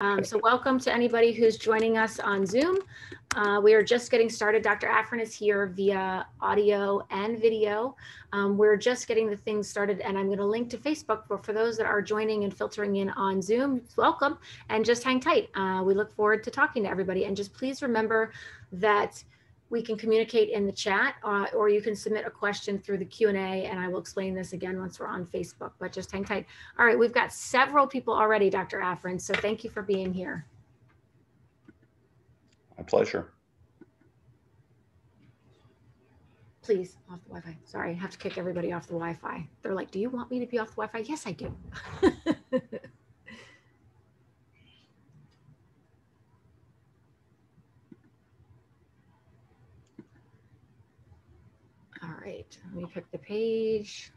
Um, so welcome to anybody who's joining us on Zoom. Uh, we are just getting started. Dr. Afrin is here via audio and video. Um, we're just getting the things started and I'm going to link to Facebook for, for those that are joining and filtering in on Zoom. Welcome and just hang tight. Uh, we look forward to talking to everybody and just please remember that we can communicate in the chat uh, or you can submit a question through the Q&A and I will explain this again once we're on Facebook, but just hang tight. All right, we've got several people already, Dr. Afrin, so thank you for being here. My pleasure. Please, off the Wi-Fi. Sorry, I have to kick everybody off the Wi-Fi. They're like, do you want me to be off the Wi-Fi? Yes, I do. All right, let me pick the page.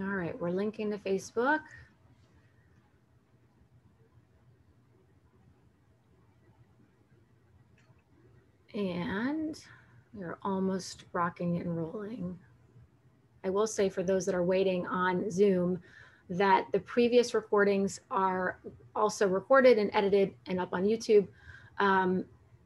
All right, we're linking to Facebook. And we're almost rocking and rolling. I will say for those that are waiting on Zoom, that the previous recordings are also recorded and edited and up on YouTube. Um,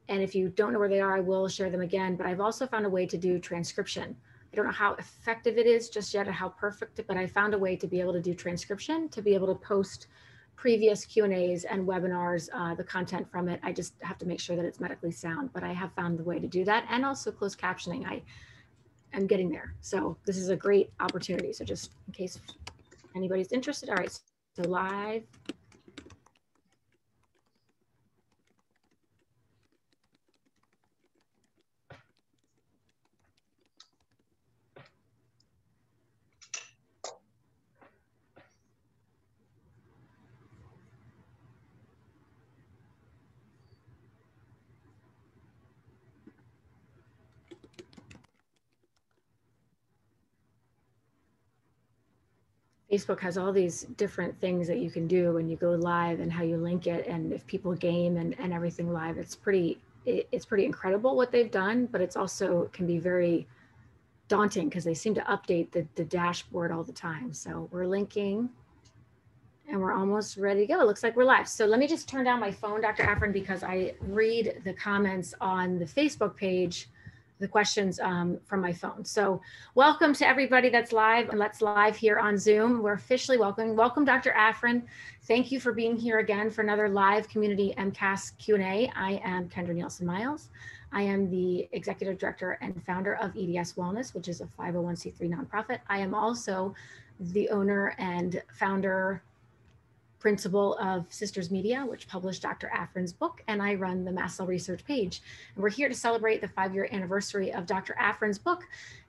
and if you don't know where they are, I will share them again. But I've also found a way to do transcription. I don't know how effective it is just yet or how perfect, but I found a way to be able to do transcription, to be able to post previous Q&As and webinars, uh, the content from it. I just have to make sure that it's medically sound, but I have found the way to do that and also closed captioning. I am getting there. So this is a great opportunity. So just in case anybody's interested. All right, so live. Facebook has all these different things that you can do when you go live and how you link it. And if people game and, and everything live, it's pretty, it, it's pretty incredible what they've done, but it's also can be very daunting because they seem to update the, the dashboard all the time. So we're linking and we're almost ready to go. It looks like we're live. So let me just turn down my phone, Dr. Afrin, because I read the comments on the Facebook page the questions um, from my phone. So welcome to everybody that's live and let's live here on Zoom. We're officially welcoming. Welcome, Dr. Afrin. Thank you for being here again for another live community MCAS Q&A. I am Kendra Neilsen Myles. I am the executive director and founder of EDS Wellness, which is a 501c3 nonprofit. I am also the owner and founder principal of Sisters Media, which published Dr. Afrin's book, and I run the Mast Cell Research page. And we're here to celebrate the five-year anniversary of Dr. Afrin's book.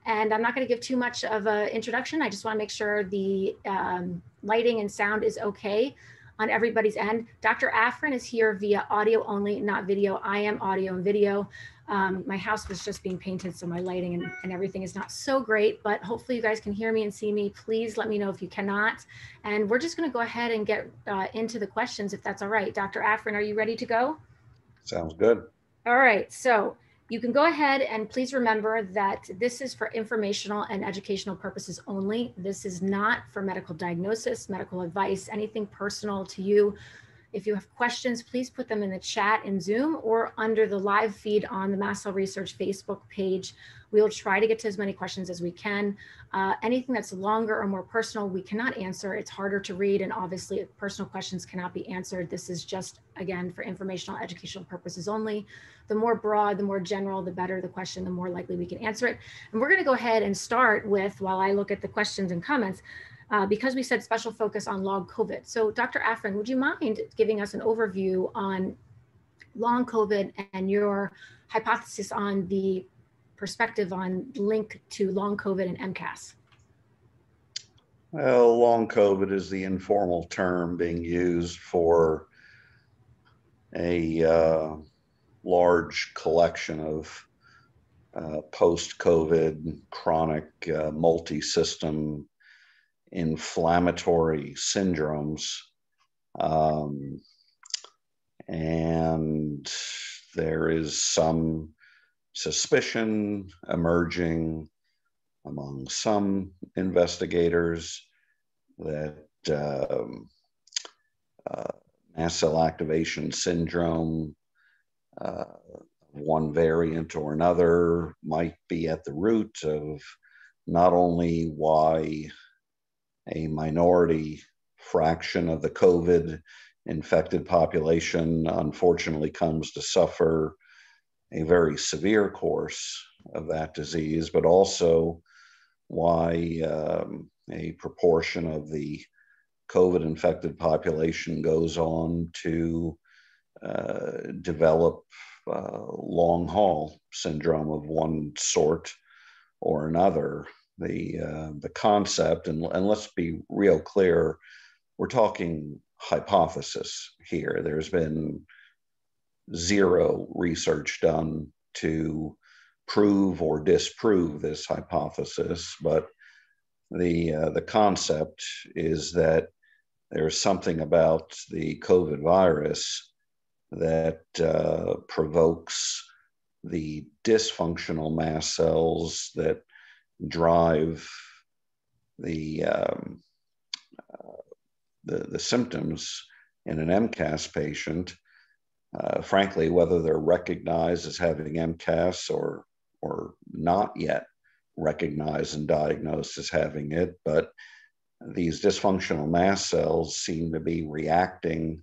And I'm not going to give too much of an introduction. I just want to make sure the um, lighting and sound is okay on everybody's end. Dr. Afrin is here via audio only, not video. I am audio and video. Um, my house was just being painted, so my lighting and, and, everything is not so great, but hopefully you guys can hear me and see me. Please let me know if you cannot. And we're just gonna go ahead and get uh, into the questions if that's all right. Dr. Afrin, are you ready to go? Sounds good. All right, so you can go ahead and please remember that this is for informational and educational purposes only. This is not for medical diagnosis, medical advice, anything personal to you if you have questions, please put them in the chat in Zoom or under the live feed on the Mast Cell Research Facebook page. We'll try to get to as many questions as we can. Uh, anything that's longer or more personal, we cannot answer. It's harder to read and obviously personal questions cannot be answered. This is just, again, for informational, educational purposes only. The more broad, the more general, the better the question, the more likely we can answer it. And we're gonna go ahead and start with, while I look at the questions and comments, uh, because we said special focus on long COVID. So Dr. Afrin, would you mind giving us an overview on long COVID and your hypothesis on the perspective on link to long COVID and MCAS? Well, long COVID is the informal term being used for a uh, large collection of uh, post-COVID chronic uh, multi-system inflammatory syndromes. Um, and there is some suspicion emerging among some investigators that um, uh, mast cell activation syndrome, uh, one variant or another, might be at the root of not only why a minority fraction of the COVID infected population unfortunately comes to suffer a very severe course of that disease, but also why um, a proportion of the COVID infected population goes on to uh, develop uh, long haul syndrome of one sort or another. The, uh, the concept, and, and let's be real clear, we're talking hypothesis here. There's been zero research done to prove or disprove this hypothesis, but the uh, the concept is that there's something about the COVID virus that uh, provokes the dysfunctional mast cells that drive the, um, uh, the, the symptoms in an MCAS patient. Uh, frankly, whether they're recognized as having MCAS or or not yet recognized and diagnosed as having it, but these dysfunctional mast cells seem to be reacting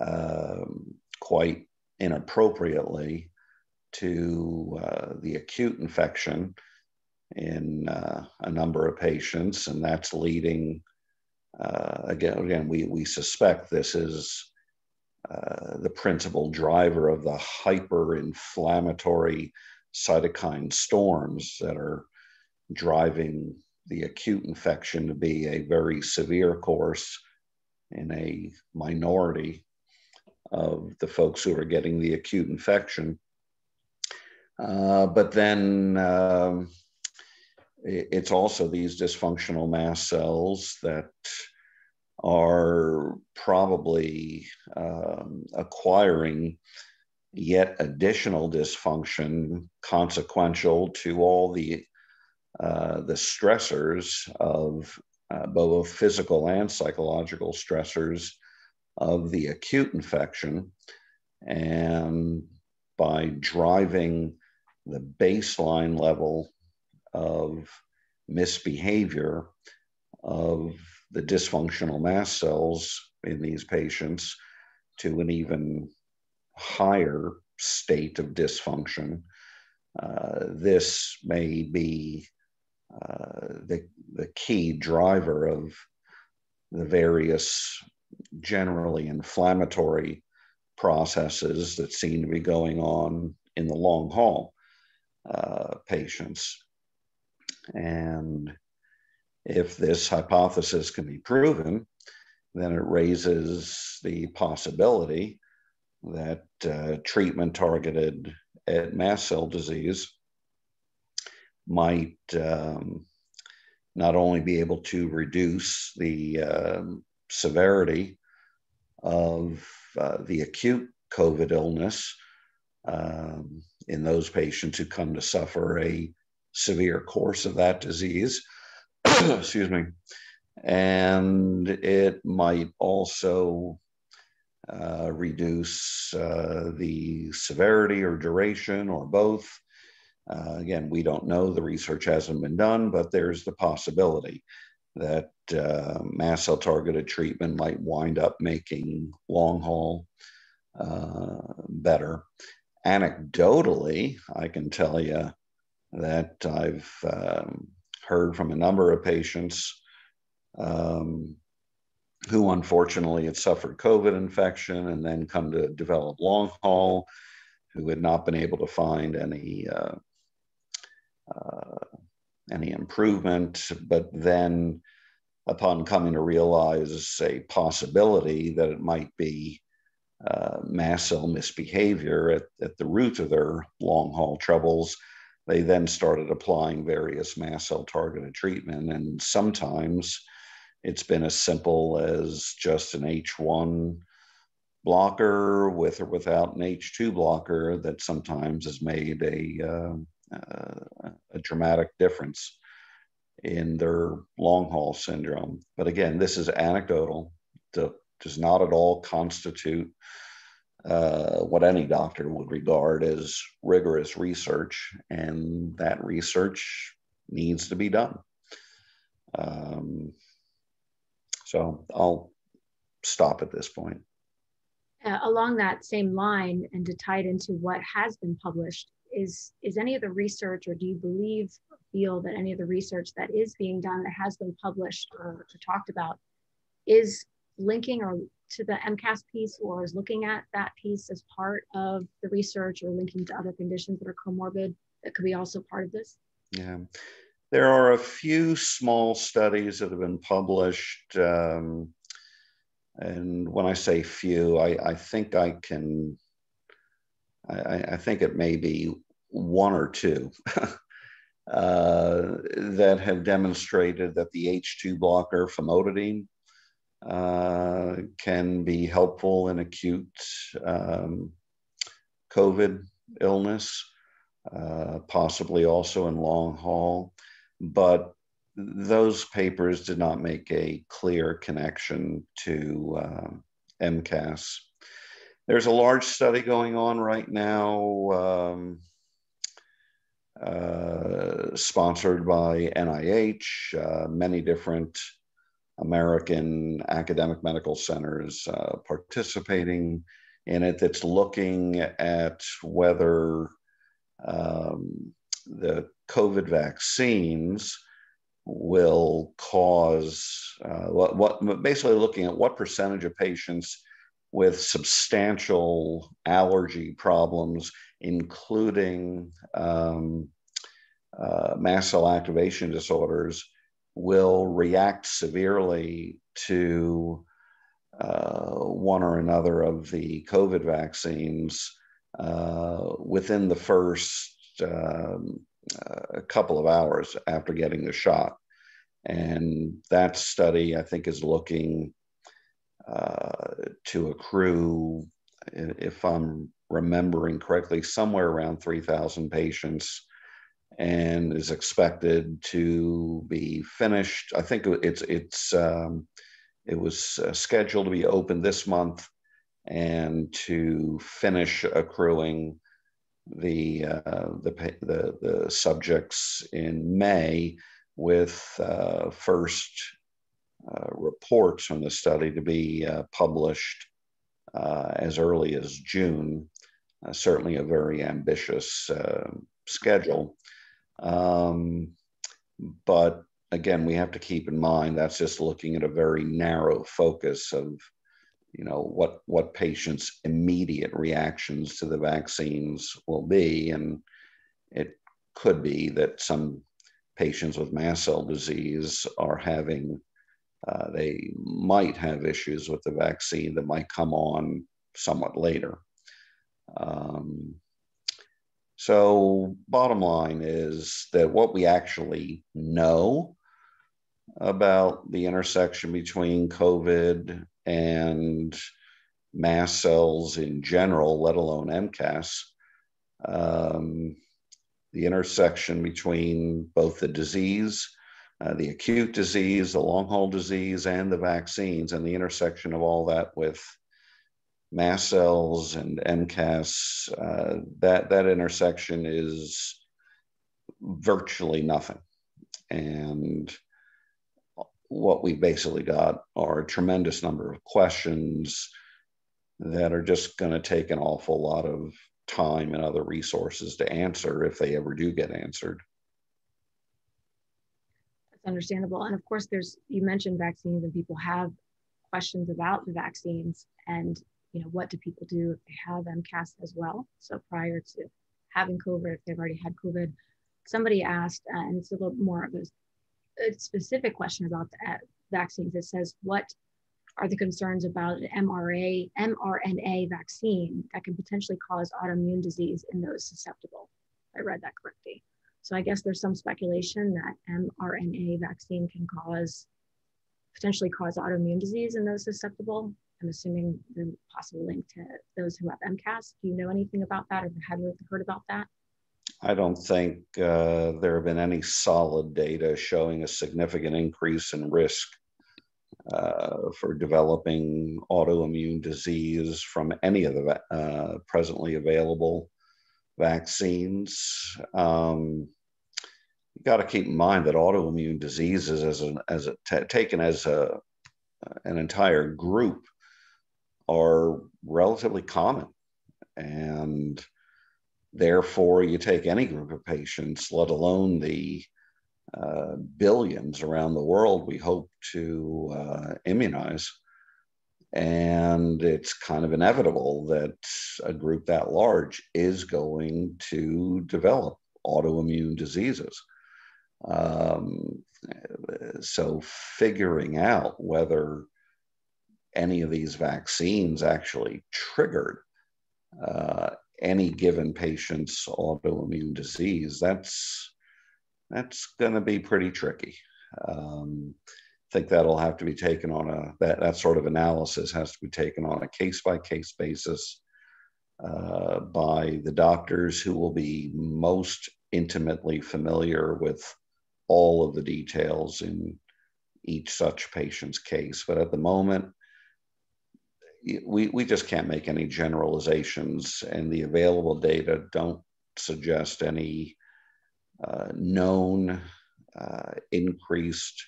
um, quite inappropriately to uh, the acute infection in uh, a number of patients, and that's leading. Uh, again, again, we we suspect this is uh, the principal driver of the hyper-inflammatory cytokine storms that are driving the acute infection to be a very severe course in a minority of the folks who are getting the acute infection. Uh, but then um, it's also these dysfunctional mast cells that are probably um, acquiring yet additional dysfunction consequential to all the uh, the stressors of uh, both physical and psychological stressors of the acute infection. And by driving the baseline level of misbehavior of the dysfunctional mast cells in these patients to an even higher state of dysfunction, uh, this may be uh, the, the key driver of the various generally inflammatory processes that seem to be going on in the long haul uh, patients. And if this hypothesis can be proven, then it raises the possibility that uh, treatment targeted at mast cell disease might um, not only be able to reduce the um, severity of uh, the acute COVID illness um, in those patients who come to suffer a severe course of that disease. Excuse me. And it might also uh, reduce uh, the severity or duration or both uh, again, we don't know, the research hasn't been done, but there's the possibility that uh, mast cell targeted treatment might wind up making long haul uh, better. Anecdotally, I can tell you that I've um, heard from a number of patients um, who unfortunately had suffered COVID infection and then come to develop long haul, who had not been able to find any uh, uh, any improvement, but then upon coming to realize a possibility that it might be uh, mast cell misbehavior at, at the root of their long haul troubles, they then started applying various mast cell targeted treatment. And sometimes it's been as simple as just an H1 blocker with or without an H2 blocker that sometimes has made a, uh, uh, a dramatic difference in their long haul syndrome. But again, this is anecdotal, does not at all constitute uh, what any doctor would regard as rigorous research, and that research needs to be done. Um, so I'll stop at this point. Uh, along that same line, and to tie it into what has been published, is is any of the research, or do you believe, feel that any of the research that is being done, that has been published or, or talked about, is linking or to the MCAS piece or is looking at that piece as part of the research or linking to other conditions that are comorbid that could be also part of this? Yeah. There are a few small studies that have been published. Um, and when I say few, I, I think I can, I, I, think it may be one or two uh, that have demonstrated that the H2 blocker famotidine uh, can be helpful in acute um, COVID illness, uh, possibly also in long haul. But those papers did not make a clear connection to uh, MCAS. There's a large study going on right now, um, uh, sponsored by NIH, uh, many different American academic medical centers uh, participating in it that's looking at whether um, the COVID vaccines will cause uh, what, what basically looking at what percentage of patients with substantial allergy problems, including um, uh, mast cell activation disorders, will react severely to uh, one or another of the COVID vaccines uh, within the first um, uh, couple of hours after getting the shot. And that study, I think, is looking uh, to accrue, if I'm remembering correctly, somewhere around 3,000 patients and is expected to be finished. I think it's it's um, it was uh, scheduled to be open this month and to finish accruing the uh, the, the, the subjects in May with uh, first uh, reports from the study to be uh, published uh, as early as June. certainly a very ambitious schedule. Um, but again, we have to keep in mind that's just looking at a very narrow focus of, you know, what what patients' immediate reactions to the vaccines will be, and it could be that some patients with mast cell disease are having uh, they might have issues with the vaccine that might come on somewhat later. Um, so, bottom line is that what we actually know about the intersection between COVID and mast cells in general, let alone MCAS, um, the intersection between both the disease, uh, the acute disease, the long haul disease, and the vaccines, and the intersection of all that with mast cells and MCAS, uh, that, that intersection is virtually nothing. And what we basically got are a tremendous number of questions that are just going to take an awful lot of time and other resources to answer if they ever do get answered. That's understandable. And of course, there's, you mentioned vaccines and people have questions about the vaccines. And you know, what do people do if they have MCAS as well? So prior to having COVID, if they've already had COVID, somebody asked, uh, and it's a little more of a, specific question about the uh, vaccines. It says, what are the concerns about an MRA, mRNA vaccine that can potentially cause autoimmune disease in those susceptible? I read that correctly. So I guess there's some speculation that mRNA vaccine can cause potentially cause autoimmune disease in those susceptible. I'm assuming the possible link to those who have MCAS. Do you know anything about that or had heard about that? I don't think uh, there have been any solid data showing a significant increase in risk uh, for developing autoimmune disease from any of the uh, presently available vaccines. Um, you got to keep in mind that autoimmune diseases, as an as taken as a an entire group, are relatively common, and therefore, you take any group of patients, let alone the uh, billions around the world we hope to uh, immunize. And it's kind of inevitable that a group that large is going to develop autoimmune diseases. Um, so, figuring out whether any of these vaccines actually triggered uh, any given patient's autoimmune disease, that's that's going to be pretty tricky. Um, I think that'll have to be taken on a that that sort of analysis has to be taken on a case by case basis uh, by the doctors who will be most intimately familiar with all of the details in each such patient's case. But at the moment, we, we just can't make any generalizations, and the available data don't suggest any uh, known uh, increased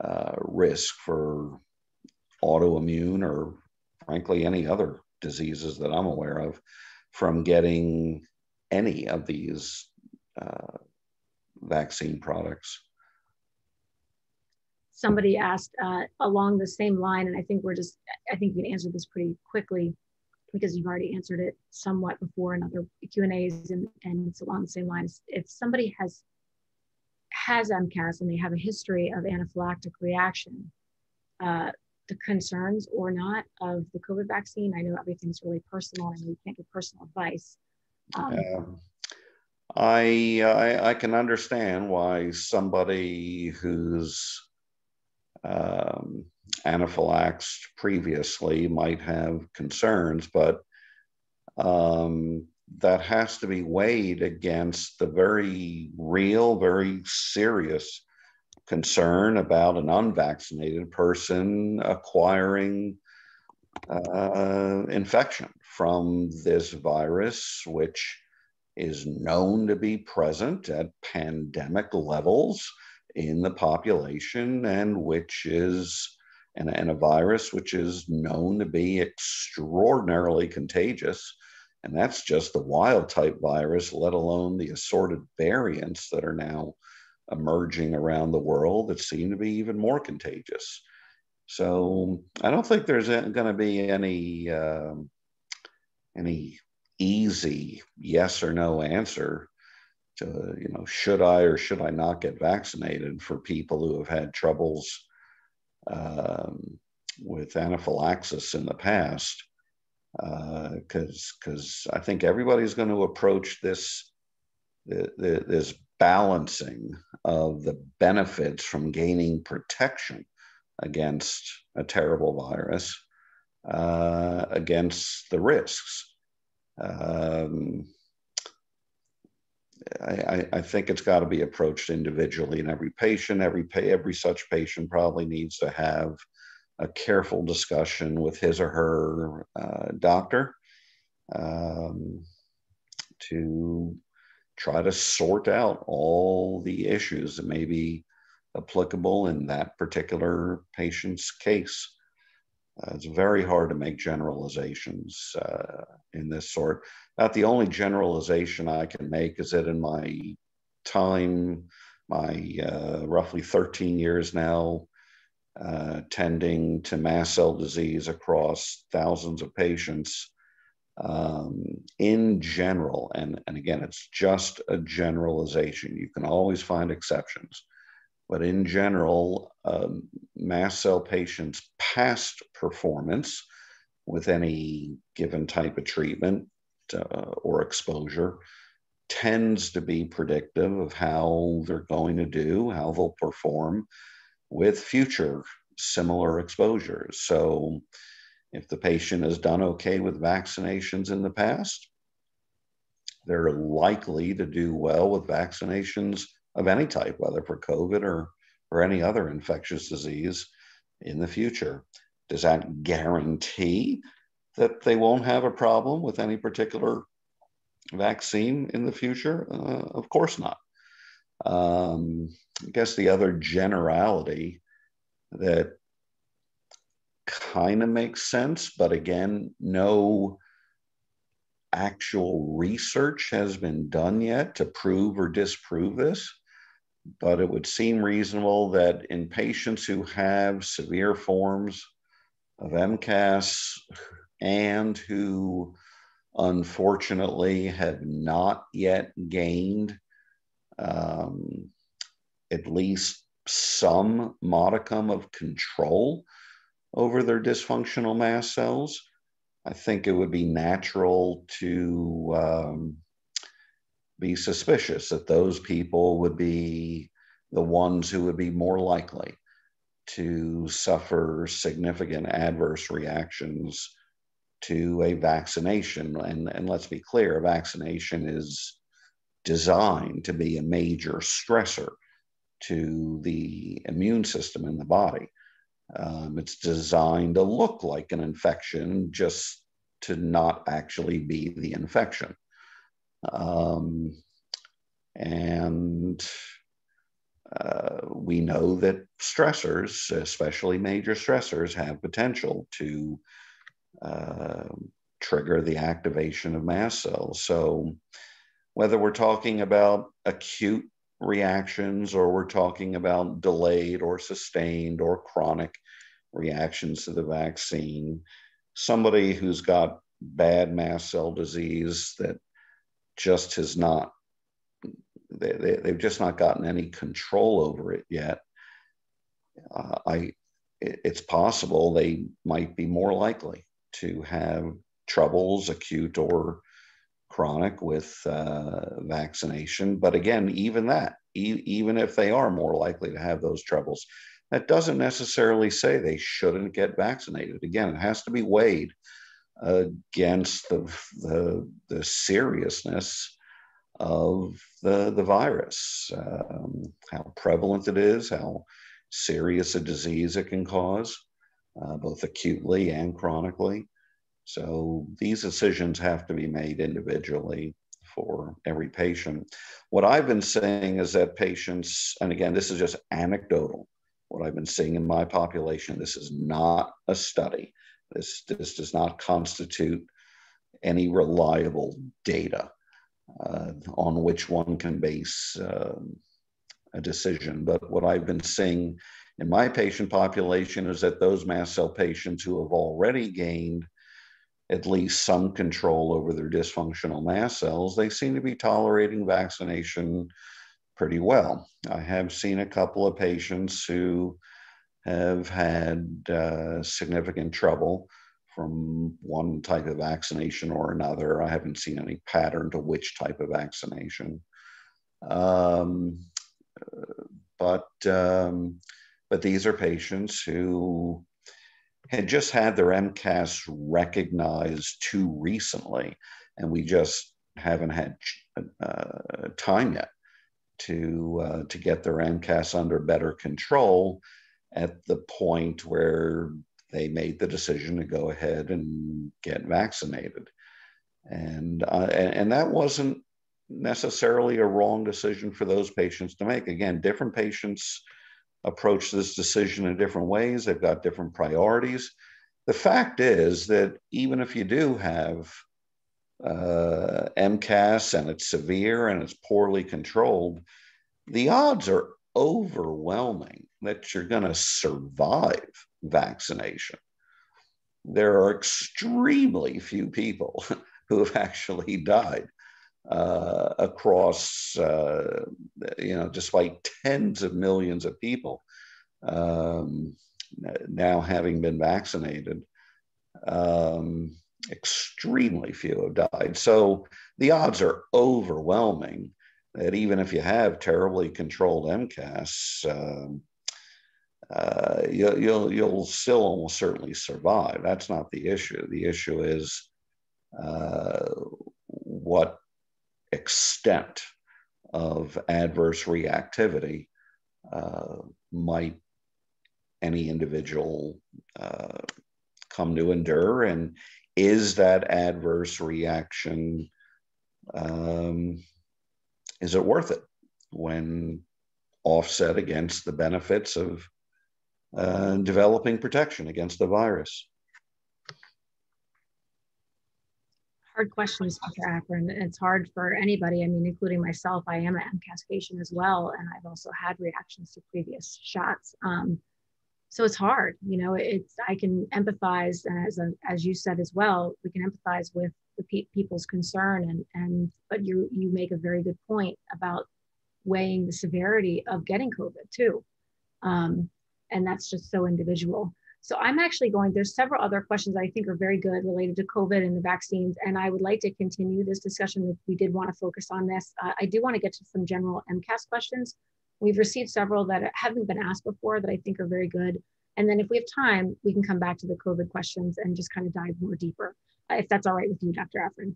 uh, risk for autoimmune or, frankly, any other diseases that I'm aware of from getting any of these uh, vaccine products. Somebody asked uh, along the same line, and I think we're just, I think you can answer this pretty quickly because you've already answered it somewhat before in other Q and A's, and it's along the same lines. If somebody has has MCAS and they have a history of anaphylactic reaction, uh, the concerns or not of the COVID vaccine. I know everything's really personal, and you can't give personal advice. Um, I, I, I can understand why somebody who's um, anaphylaxed previously might have concerns, but um, that has to be weighed against the very real, very serious concern about an unvaccinated person acquiring uh, infection from this virus, which is known to be present at pandemic levels in the population and which is and, and a virus which is known to be extraordinarily contagious. And that's just the wild type virus let alone the assorted variants that are now emerging around the world that seem to be even more contagious. So i don't think there's going to be any um, any easy yes or no answer to you know should i or should i not get vaccinated for people who have had troubles um, with anaphylaxis in the past? Because uh, because i think everybody's going to approach this this balancing of the benefits from gaining protection against a terrible virus uh, against the risks. Um, I, I, think it's got to be approached individually and every patient. Every every such patient probably needs to have a careful discussion with his or her uh, doctor um, to try to sort out all the issues that may be applicable in that particular patient's case. Uh, it's very hard to make generalizations uh, in this sort. Not the only generalization I can make is that in my time, my uh, roughly 13 years now, uh, tending to mast cell disease across thousands of patients, um, in general, and, and again, it's just a generalization. You can always find exceptions. But in general, um, mast cell patients' past performance with any given type of treatment uh, or exposure tends to be predictive of how they're going to do, how they'll perform with future similar exposures. So, if the patient has done okay with vaccinations in the past, they're likely to do well with vaccinations of any type, whether for COVID or, or any other infectious disease in the future. Does that guarantee that they won't have a problem with any particular vaccine in the future? Uh, of course not. Um, I guess the other generality that kind of makes sense, but again, no actual research has been done yet to prove or disprove this. But it would seem reasonable that in patients who have severe forms of MCAS and who unfortunately have not yet gained um, at least some modicum of control over their dysfunctional mast cells, I think it would be natural to um, be suspicious that those people would be the ones who would be more likely to suffer significant adverse reactions to a vaccination. And, and let's be clear, a vaccination is designed to be a major stressor to the immune system in the body. Um, it's designed to look like an infection, just to not actually be the infection. Um, and uh, we know that stressors, especially major stressors, have potential to uh, trigger the activation of mast cells. So, whether we're talking about acute reactions or we're talking about delayed or sustained or chronic reactions to the vaccine. Somebody who's got bad mast cell disease that just has not, they, they, they've just not gotten any control over it yet. Uh, I, it's possible they might be more likely to have troubles, acute or chronic with uh, vaccination. But again, even that, e- even if they are more likely to have those troubles, that doesn't necessarily say they shouldn't get vaccinated. Again, it has to be weighed against the, the, the seriousness of the, the virus, um, how prevalent it is, how serious a disease it can cause, uh, both acutely and chronically. So these decisions have to be made individually for every patient. What I've been saying is that patients, and again, this is just anecdotal, what I've been seeing in my population, this is not a study. This, this does not constitute any reliable data uh, on which one can base uh, a decision. But what I've been seeing in my patient population is that those mast cell patients who have already gained at least some control over their dysfunctional mast cells, they seem to be tolerating vaccination pretty well. I have seen a couple of patients who have had uh, significant trouble from one type of vaccination or another. I haven't seen any pattern to which type of vaccination. Um, but um, but these are patients who had just had their MCAS recognized too recently, and we just haven't had uh, time yet to uh, to get their MCAS under better control at the point where they made the decision to go ahead and get vaccinated, and uh, and, and that wasn't necessarily a wrong decision for those patients to make. Again, different patients approach this decision in different ways. They've got different priorities. The fact is that even if you do have uh, MCAS and it's severe and it's poorly controlled, the odds are overwhelming that you're going to survive vaccination. There are extremely few people who have actually died uh, across, uh, you know, despite tens of millions of people um, now having been vaccinated, um, extremely few have died. So the odds are overwhelming that even if you have terribly controlled MCAS, um, uh, you'll, you'll, you'll still almost certainly survive. That's not the issue. The issue is uh, what extent of adverse reactivity uh, might any individual uh, come to endure and is that adverse reaction um, is it worth it when offset against the benefits of uh, developing protection against the virus hard questions, Dr. Afrin. It's hard for anybody. I mean, including myself. I am an MCAS patient as well, and I've also had reactions to previous shots. Um, so it's hard. You know, it's I can empathize, and as a, as you said as well, we can empathize with the pe- people's concern, and and but you you make a very good point about weighing the severity of getting COVID too, um, and that's just so individual. So I'm actually going, there's several other questions I think are very good related to COVID and the vaccines. And I would like to continue this discussion if we did want to focus on this. Uh, I do want to get to some general MCAS questions. We've received several that haven't been asked before that I think are very good. And then if we have time, we can come back to the COVID questions and just kind of dive more deeper, if that's all right with you, Dr. Afrin.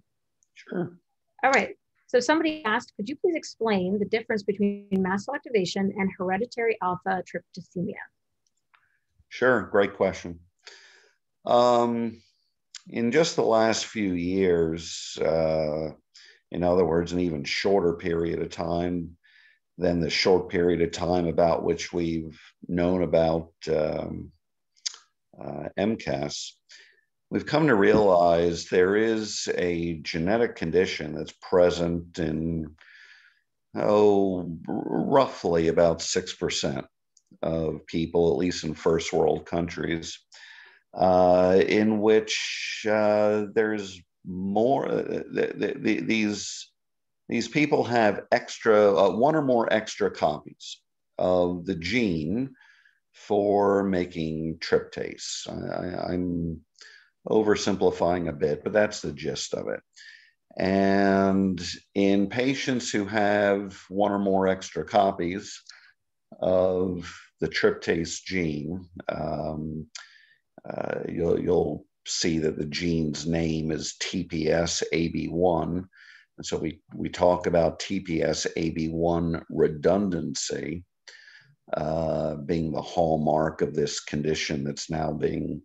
Sure. All right. So somebody asked, could you please explain the difference between mast cell activation and hereditary alpha tryptasemia? Sure, great question. Um, in just the last few years, uh, in other words, an even shorter period of time than the short period of time about which we've known about um, uh, MCAS, we've come to realize there is a genetic condition that's present in, oh, roughly about 6% of people, at least in first world countries, uh, in which uh, there's more. Uh, the, the, the, these these people have extra uh, one or more extra copies of the gene for making tryptase. I, I'm oversimplifying a bit, but that's the gist of it. And in patients who have one or more extra copies, of the tryptase gene, um, uh, you'll, you'll see that the gene's name is TPS AB1. And so we, we talk about TPS AB1 redundancy uh, being the hallmark of this condition that's now being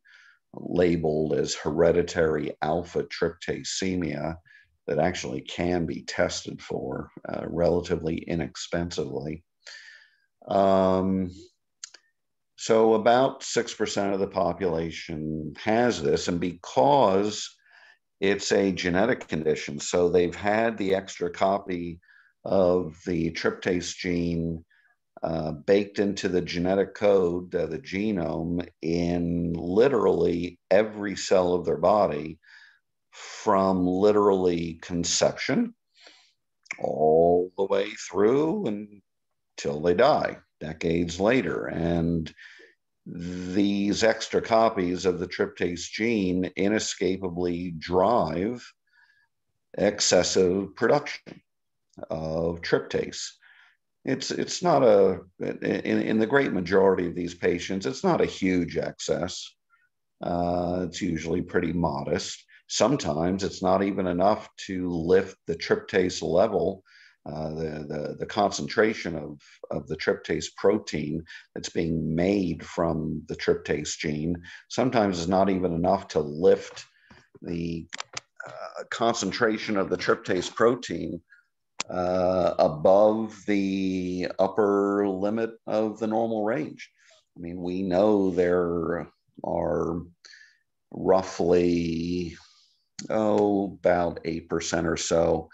labeled as hereditary alpha tryptasemia that actually can be tested for uh, relatively inexpensively. Um, so about 6% of the population has this. And because it's a genetic condition, so they've had the extra copy of the tryptase gene uh, baked into the genetic code, uh, the genome, in literally every cell of their body from literally conception all the way through and till they die decades later. And these extra copies of the tryptase gene inescapably drive excessive production of tryptase. It's, it's not a, in, in the great majority of these patients, it's not a huge excess. Uh, it's usually pretty modest. Sometimes it's not even enough to lift the tryptase level uh, the, the, the, concentration of, of the tryptase protein that's being made from the tryptase gene sometimes is not even enough to lift the uh, concentration of the tryptase protein uh, above the upper limit of the normal range. I mean, we know there are roughly, oh, about 8% or so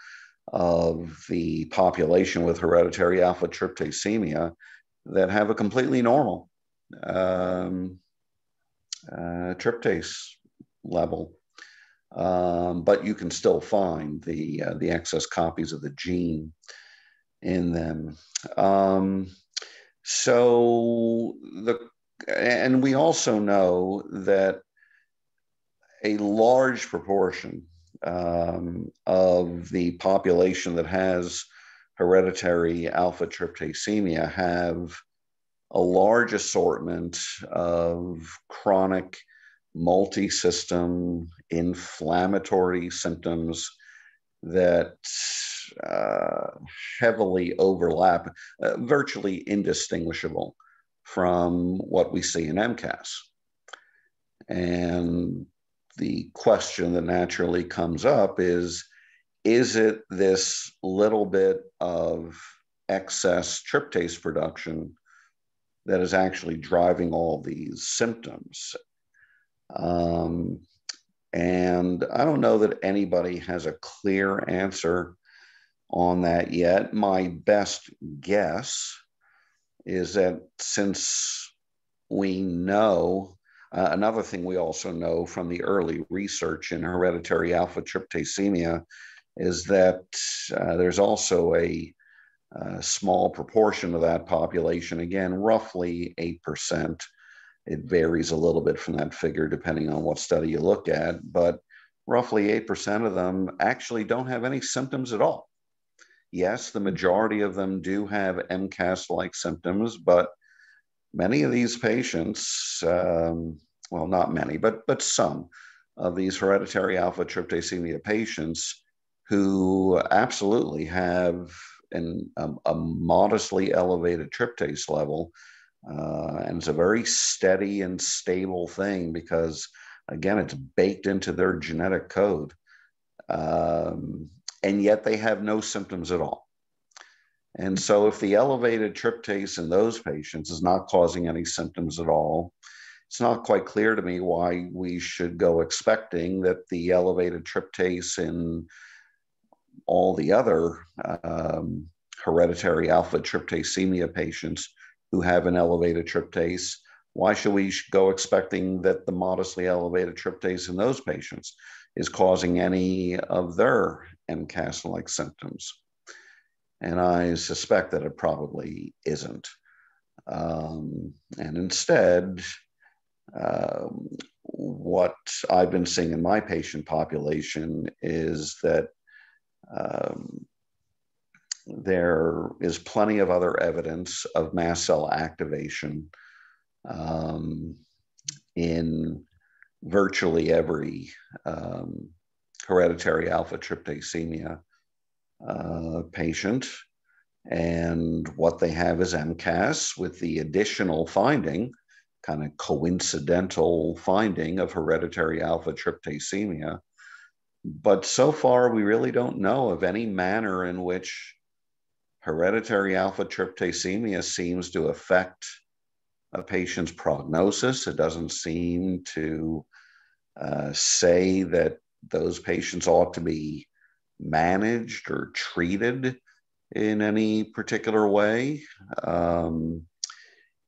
of the population with hereditary alpha tryptasemia that have a completely normal um, uh, tryptase level. Um, but you can still find the, uh, the excess copies of the gene in them. Um, so the, and we also know that a large proportion um, of the population that has hereditary alpha tryptasemia have a large assortment of chronic multi-system inflammatory symptoms that uh, heavily overlap, uh, virtually indistinguishable from what we see in MCAS. And the question that naturally comes up is is it this little bit of excess tryptase production that is actually driving all these symptoms? Um, and I don't know that anybody has a clear answer on that yet. My best guess is that since we know uh, another thing we also know from the early research in hereditary alpha tryptasemia is that uh, there's also a, a, uh, small proportion of that population, again, roughly 8%. It varies a little bit from that figure depending on what study you look at, but roughly 8% of them actually don't have any symptoms at all. Yes, the majority of them do have MCAS like symptoms, but many of these patients, um, well, not many, but but some of these hereditary alpha tryptasemia patients who absolutely have an, um, a modestly elevated tryptase level. Uh, and it's a very steady and stable thing because, again, it's baked into their genetic code. Um, and yet they have no symptoms at all. And so, if the elevated tryptase in those patients is not causing any symptoms at all, it's not quite clear to me why we should go expecting that the elevated tryptase in all the other um, hereditary alpha tryptasemia patients who have an elevated tryptase, why should we go expecting that the modestly elevated tryptase in those patients is causing any of their MCAS like symptoms? And I suspect that it probably isn't. Um, and instead, um, what I've been seeing in my patient population is that um, there is plenty of other evidence of mast cell activation um, in virtually every um, hereditary alpha tryptasemia uh, patient. And what they have is MCAS with the additional finding, kind of coincidental finding of hereditary alpha tryptasemia. But so far, we really don't know of any manner in which hereditary alpha tryptasemia seems to affect a patient's prognosis. It doesn't seem to uh, say that those patients ought to be managed or treated in any particular way. Um,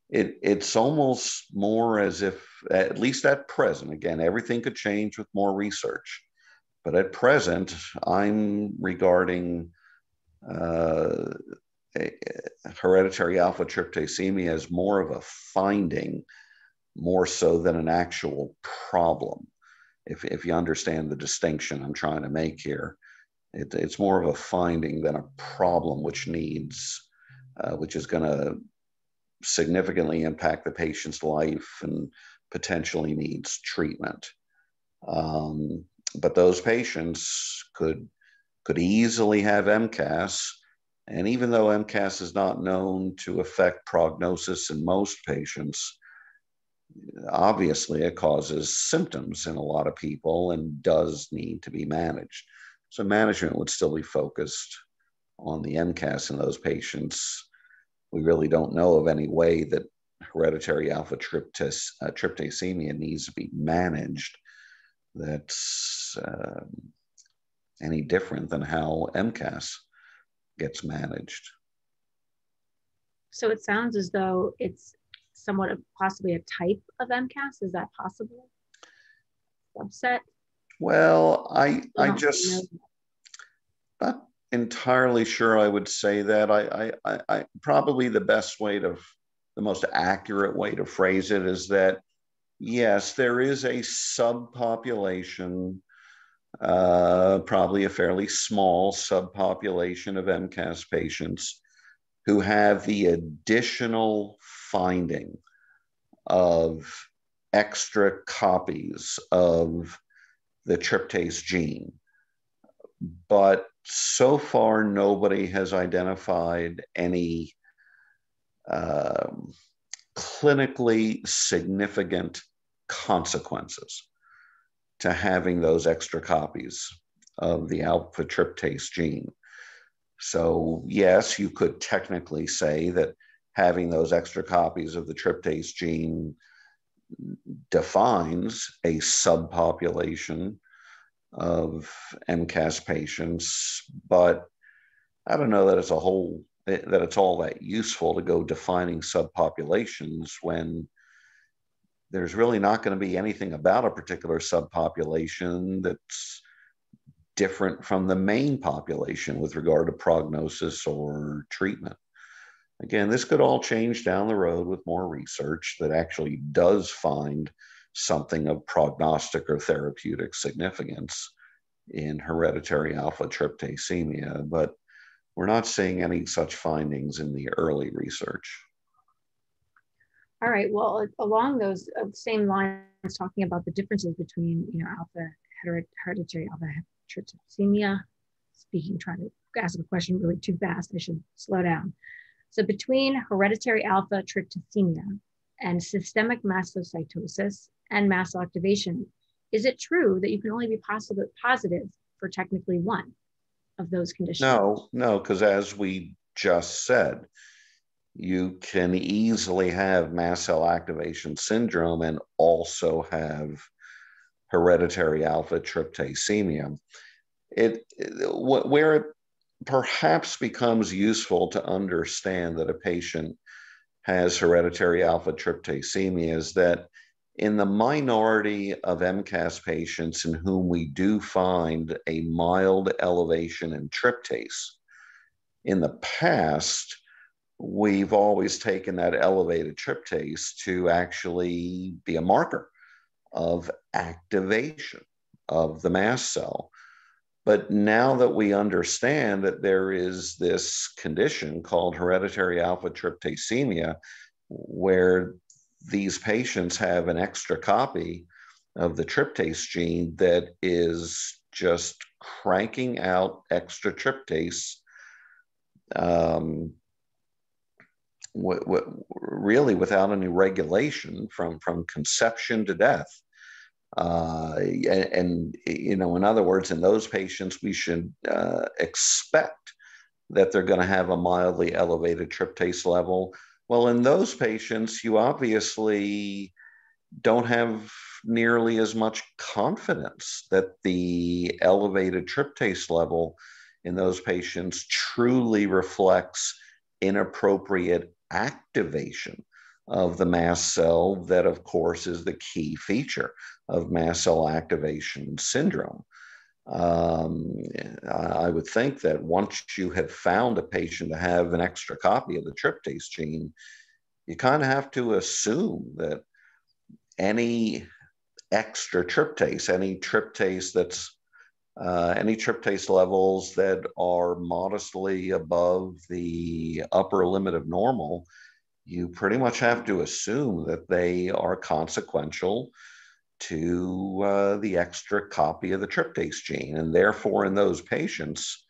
it, it's almost more as if, at least at present, again, everything could change with more research. But at present, I'm regarding uh, hereditary alpha tryptasemia as more of a finding, more so than an actual problem. If, if you understand the distinction I'm trying to make here, it, it's more of a finding than a problem, which needs, uh, which is going to significantly impact the patient's life and potentially needs treatment. Um, but those patients could could easily have MCAS, and even though MCAS is not known to affect prognosis in most patients, obviously it causes symptoms in a lot of people and does need to be managed. So management would still be focused on the MCAS in those patients. We really don't know of any way that hereditary alpha tryptas, uh, tryptasemia needs to be managed that's uh, any different than how MCAS gets managed. So it sounds as though it's somewhat of possibly a type of MCAS. Is that possible? Subset? Well, I I just not entirely sure I would say that. I, I, I probably the best way to the most accurate way to phrase it is that yes, there is a subpopulation, uh, probably a fairly small subpopulation of MCAS patients who have the additional finding of extra copies of the tryptase gene. But so far, nobody has identified any um, clinically significant consequences to having those extra copies of the alpha tryptase gene. So, yes, you could technically say that having those extra copies of the tryptase gene defines a subpopulation of MCAS patients, but I don't know that it's a whole that it's all that useful to go defining subpopulations when there's really not going to be anything about a particular subpopulation that's different from the main population with regard to prognosis or treatment. Again, this could all change down the road with more research that actually does find something of prognostic or therapeutic significance in hereditary alpha tryptasemia, but we're not seeing any such findings in the early research. All right. Well, along those uh, same lines, talking about the differences between you know alpha hereditary alpha tryptasemia. Speaking, trying to ask a question really too fast. I should slow down. So between hereditary alpha tryptasemia and systemic mastocytosis and mast cell activation, is it true that you can only be possible, positive for technically one of those conditions? No, no, because as we just said, you can easily have mast cell activation syndrome and also have hereditary alpha tryptasemia. It, where it perhaps becomes useful to understand that a patient has hereditary alpha tryptasemia is that in the minority of MCAS patients in whom we do find a mild elevation in tryptase, in the past, we've always taken that elevated tryptase to actually be a marker of activation of the mast cell. But now that we understand that there is this condition called hereditary alpha tryptasemia, where these patients have an extra copy of the tryptase gene that is just cranking out extra tryptase um, w- w- really without any regulation from, from conception to death. Uh, and, and, you know, in other words, in those patients, we should uh, expect that they're going to have a mildly elevated tryptase level. Well, in those patients, you obviously don't have nearly as much confidence that the elevated tryptase level in those patients truly reflects inappropriate activation of the mast cell, that of course is the key feature of mast cell activation syndrome. Um, I would think that once you have found a patient to have an extra copy of the tryptase gene, you kind of have to assume that any extra tryptase, any tryptase that's uh, any tryptase levels that are modestly above the upper limit of normal, you pretty much have to assume that they are consequential to uh, the extra copy of the tryptase gene. And therefore, in those patients,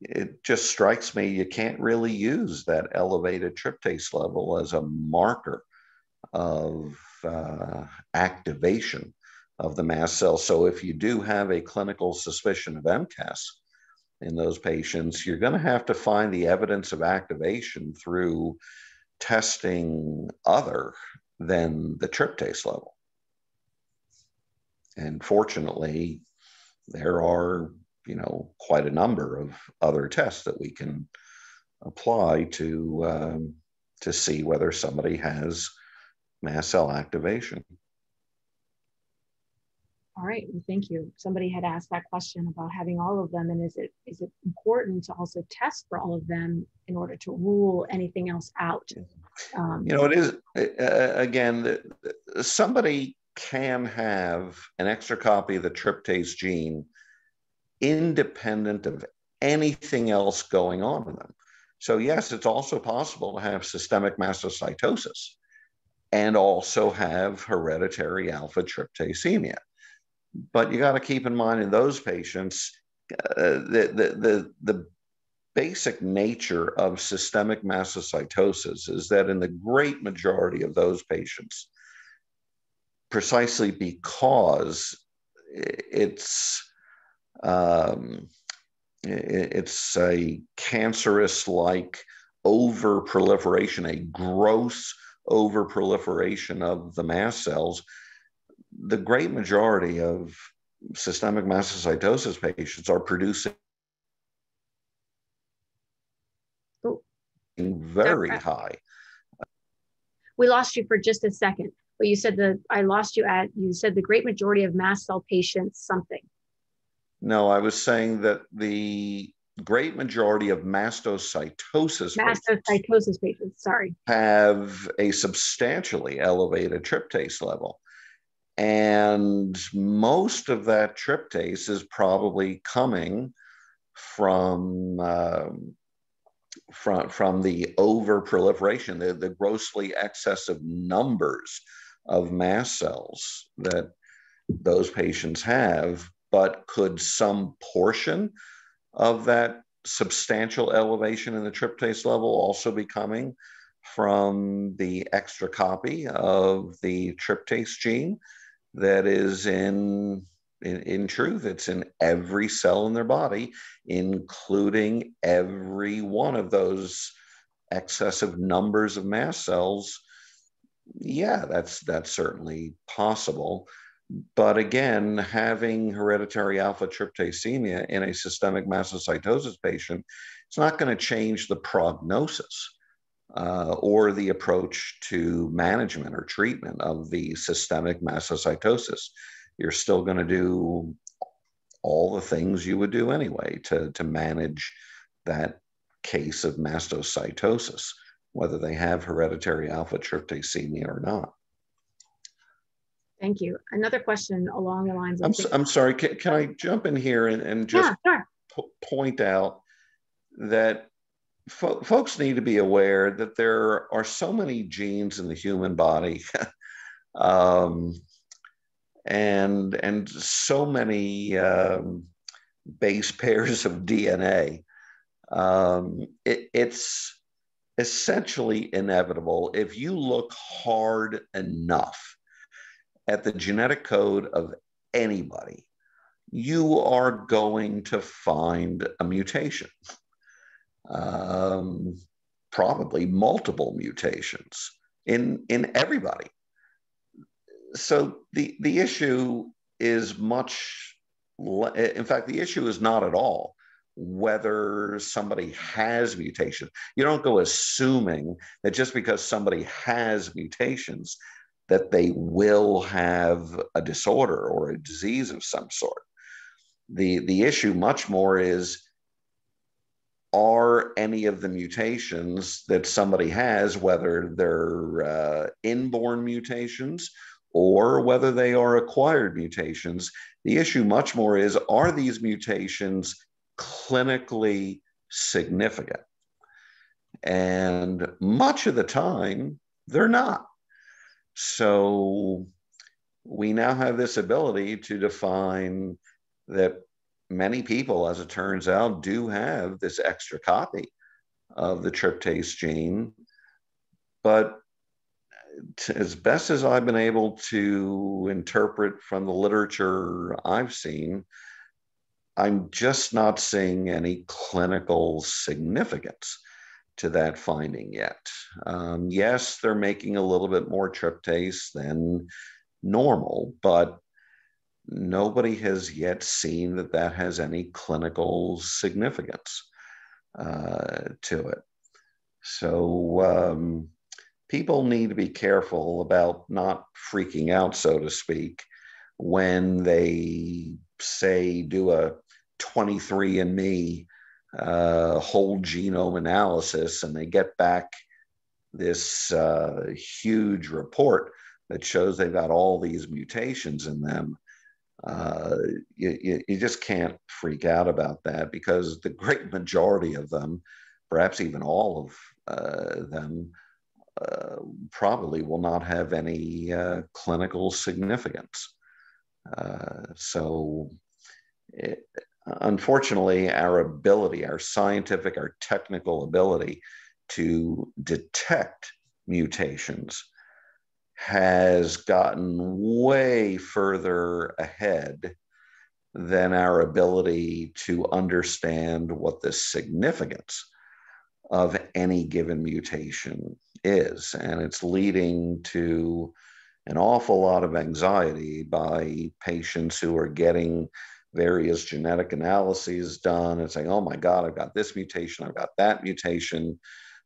it just strikes me you can't really use that elevated tryptase level as a marker of uh, activation of the mast cell. So if you do have a clinical suspicion of MCAS in those patients, you're going to have to find the evidence of activation through testing other than the tryptase level. And fortunately, there are, you know, quite a number of other tests that we can apply to um, to see whether somebody has mast cell activation. All right, well, thank you. Somebody had asked that question about having all of them, and is it is it important to also test for all of them in order to rule anything else out? Um, you know, it is uh, again somebody can have an extra copy of the tryptase gene independent of anything else going on in them. So yes, it's also possible to have systemic mastocytosis and also have hereditary alpha tryptasemia. But you got to keep in mind in those patients, uh, the, the, the, the basic nature of systemic mastocytosis is that in the great majority of those patients, precisely because it's um, it's a cancerous like over proliferation, a gross over proliferation of the mast cells. The great majority of systemic mastocytosis patients are producing oh. very high. We lost you for just a second, but you said the I lost you at you said the great majority of mast cell patients something. No, I was saying that the great majority of mastocytosis mastocytosis patients, patients sorry have a substantially elevated tryptase level and most of that tryptase is probably coming from um, from from the over proliferation, the, the grossly excessive numbers of mast cells that those patients have. But could some portion of that substantial elevation in the tryptase level also be coming from the extra copy of the tryptase gene that is in, in, in truth, it's in every cell in their body, including every one of those excessive numbers of mast cells. Yeah, that's that's certainly possible. But again, having hereditary alpha tryptasemia in a systemic mastocytosis patient, it's not going to change the prognosis uh, or the approach to management or treatment of the systemic mastocytosis. You're still going to do all the things you would do anyway to, to manage that case of mastocytosis, whether they have hereditary alpha tryptasemia or not. Thank you. Another question along the lines of. I'm, so, I'm sorry, can, can I jump in here and, and just yeah, sure. point out that fo- folks need to be aware that there are so many genes in the human body. Um, and and so many um, base pairs of DNA. Um, it, it's essentially inevitable. If you look hard enough at the genetic code of anybody, you are going to find a mutation um, probably multiple mutations in in everybody. So the the issue is much. In fact, the issue is not at all whether somebody has mutation. You don't go assuming that just because somebody has mutations that they will have a disorder or a disease of some sort. The the issue much more is are any of the mutations that somebody has, whether they're uh, inborn mutations or whether they are acquired mutations, the issue much more is are these mutations clinically significant? And much of the time, they're not. So we now have this ability to define that many people, as it turns out, do have this extra copy of the tryptase gene. But as best as I've been able to interpret from the literature I've seen, I'm just not seeing any clinical significance to that finding yet. Um, yes, they're making a little bit more tryptase than normal, but nobody has yet seen that that has any clinical significance uh, to it. So um, people need to be careful about not freaking out, so to speak, when they say do a 23andMe uh, whole genome analysis and they get back this uh, huge report that shows they've got all these mutations in them uh, you, you just can't freak out about that because the great majority of them, perhaps even all of uh, them, uh, probably will not have any uh, clinical significance. Uh, so it, unfortunately, our ability, our scientific, our technical ability to detect mutations has gotten way further ahead than our ability to understand what the significance of any given mutation is. And it's leading to an awful lot of anxiety by patients who are getting various genetic analyses done and saying, oh my God, I've got this mutation, I've got that mutation,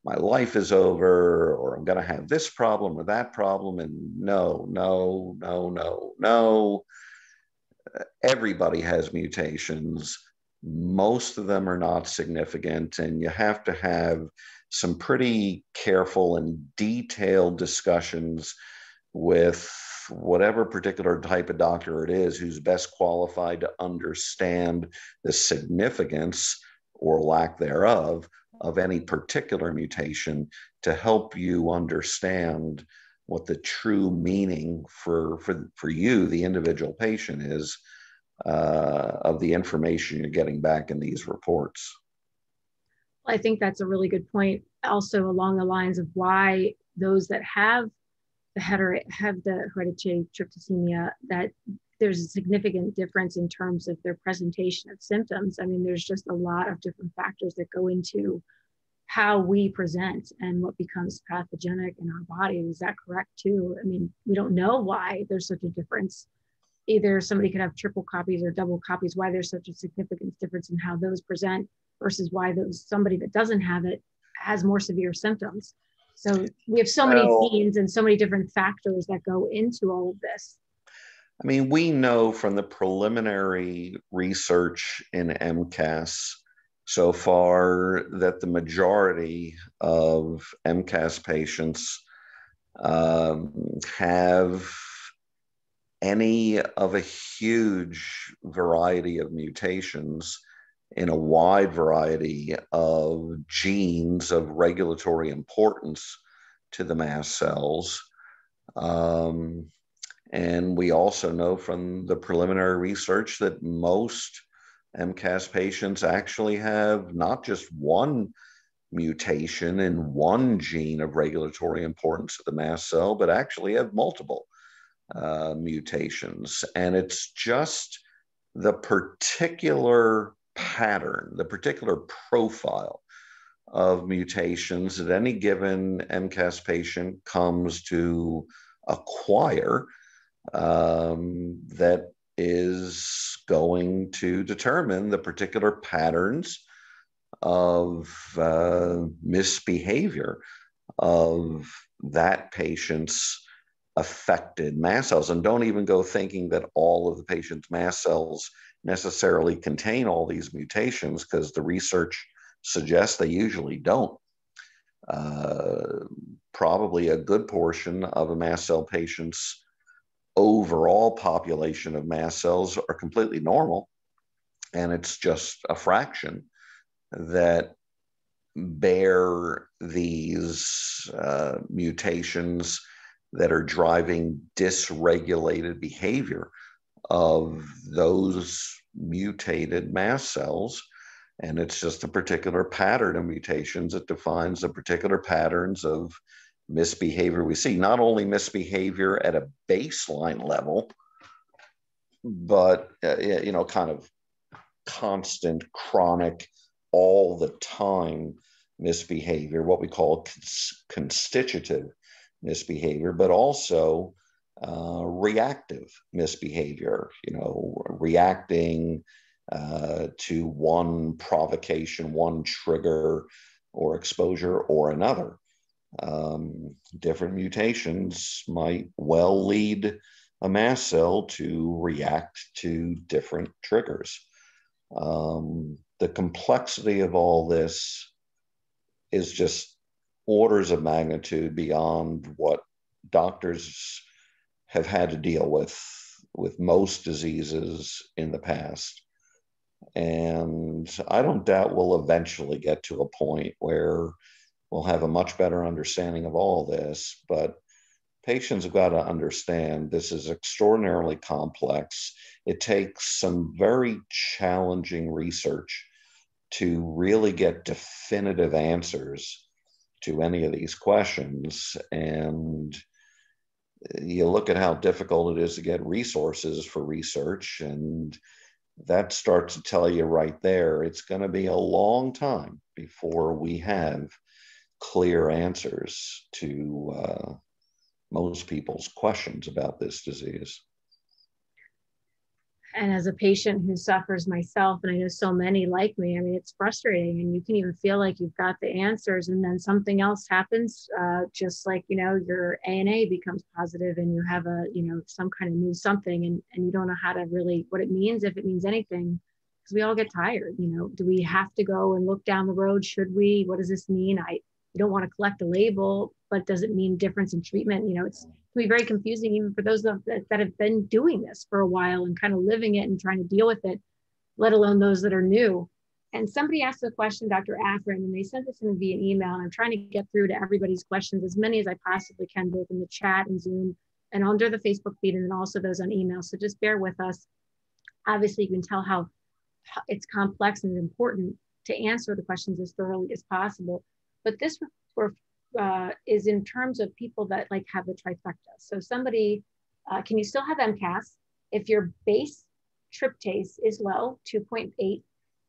my life is over, or I'm going to have this problem or that problem. And no, no, no, no, no. Everybody has mutations. Most of them are not significant, and you have to have some pretty careful and detailed discussions with whatever particular type of doctor it is who's best qualified to understand the significance or lack thereof of any particular mutation to help you understand what the true meaning for for, for you the individual patient is uh, of the information you're getting back in these reports. I think that's a really good point also along the lines of why those that have the heter- have the hereditary tryptasemia that there's a significant difference in terms of their presentation of symptoms. I mean, there's just a lot of different factors that go into how we present and what becomes pathogenic in our body. Is that correct too? I mean, we don't know why there's such a difference. Either somebody could have triple copies or double copies, why there's such a significant difference in how those present versus why those somebody that doesn't have it has more severe symptoms. So we have so many well, genes and so many different factors that go into all of this. I mean, we know from the preliminary research in MCAS so far that the majority of MCAS patients um, have any of a huge variety of mutations in a wide variety of genes of regulatory importance to the mast cells. Um, and we also know from the preliminary research that most MCAS patients actually have not just one mutation in one gene of regulatory importance to the mast cell, but actually have multiple uh, mutations. And it's just the particular pattern, the particular profile of mutations that any given MCAS patient comes to acquire um, that is going to determine the particular patterns of uh, misbehavior of that patient's affected mast cells. And don't even go thinking that all of the patient's mast cells necessarily contain all these mutations because the research suggests they usually don't. Uh, probably a good portion of a mast cell patient's overall population of mast cells are completely normal, and it's just a fraction that bear these uh, mutations that are driving dysregulated behavior of those mutated mast cells. And it's just a particular pattern of mutations that defines the particular patterns of misbehavior we see. Not only misbehavior at a baseline level, but, uh, you know, kind of constant, chronic, all the time misbehavior, what we call cons- constitutive misbehavior, but also uh, reactive misbehavior, you know, reacting uh, to one provocation, one trigger or exposure or another. Um, different mutations might well lead a mast cell to react to different triggers. Um, the complexity of all this is just orders of magnitude beyond what doctors have had to deal with with most diseases in the past. And I don't doubt we'll eventually get to a point where we'll have a much better understanding of all this. But patients have got to understand this is extraordinarily complex. It takes some very challenging research to really get definitive answers to any of these questions. And you look at how difficult it is to get resources for research, and that starts to tell you right there it's going to be a long time before we have clear answers to uh, most people's questions about this disease. And as a patient who suffers myself, and I know so many like me, I mean, it's frustrating. And you can even feel like you've got the answers, and then something else happens, uh, just like, you know, your ANA becomes positive and you have a, you know, some kind of new something, and, and you don't know how to really, what it means, if it means anything, because we all get tired. You know, do we have to go and look down the road? Should we? What does this mean? I, you don't want to collect a label, but does it mean difference in treatment? You know, it's can be very confusing even for those that, that have been doing this for a while and kind of living it and trying to deal with it, let alone those that are new. And somebody asked a question, Dr. Afrin, and they sent this in via email. And I'm trying to get through to everybody's questions, as many as I possibly can, both in the chat and Zoom and under the Facebook feed, and then also those on email. So just bear with us. Obviously, you can tell how it's complex and important to answer the questions as thoroughly as possible. But this uh, is in terms of people that like have the trifecta. So somebody, uh, can you still have MCAS if your base tryptase is low, 2.8,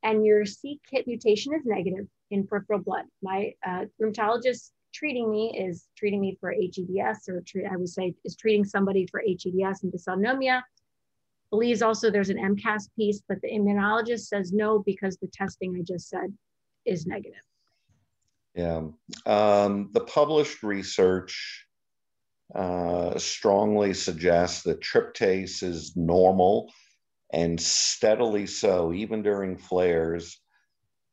and your c-KIT mutation is negative in peripheral blood? My uh, rheumatologist treating me is treating me for HEDS, or treat, I would say is treating somebody for HEDS and dysautonomia. Believes also there's an MCAS piece, but the immunologist says no because the testing I just said is negative. Yeah. Um, the published research uh, strongly suggests that tryptase is normal and steadily so, even during flares,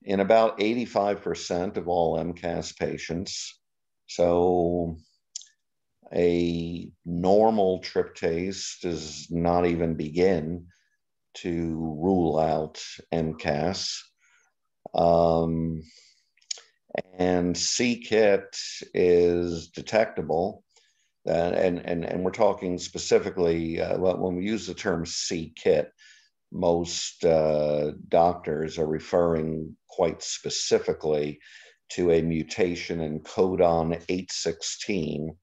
in about 85% of all MCAS patients. So a normal tryptase does not even begin to rule out MCAS. Um, and c-KIT is detectable. Uh, and, and, and we're talking specifically, uh, when we use the term c-KIT, most uh, doctors are referring quite specifically to a mutation in codon 816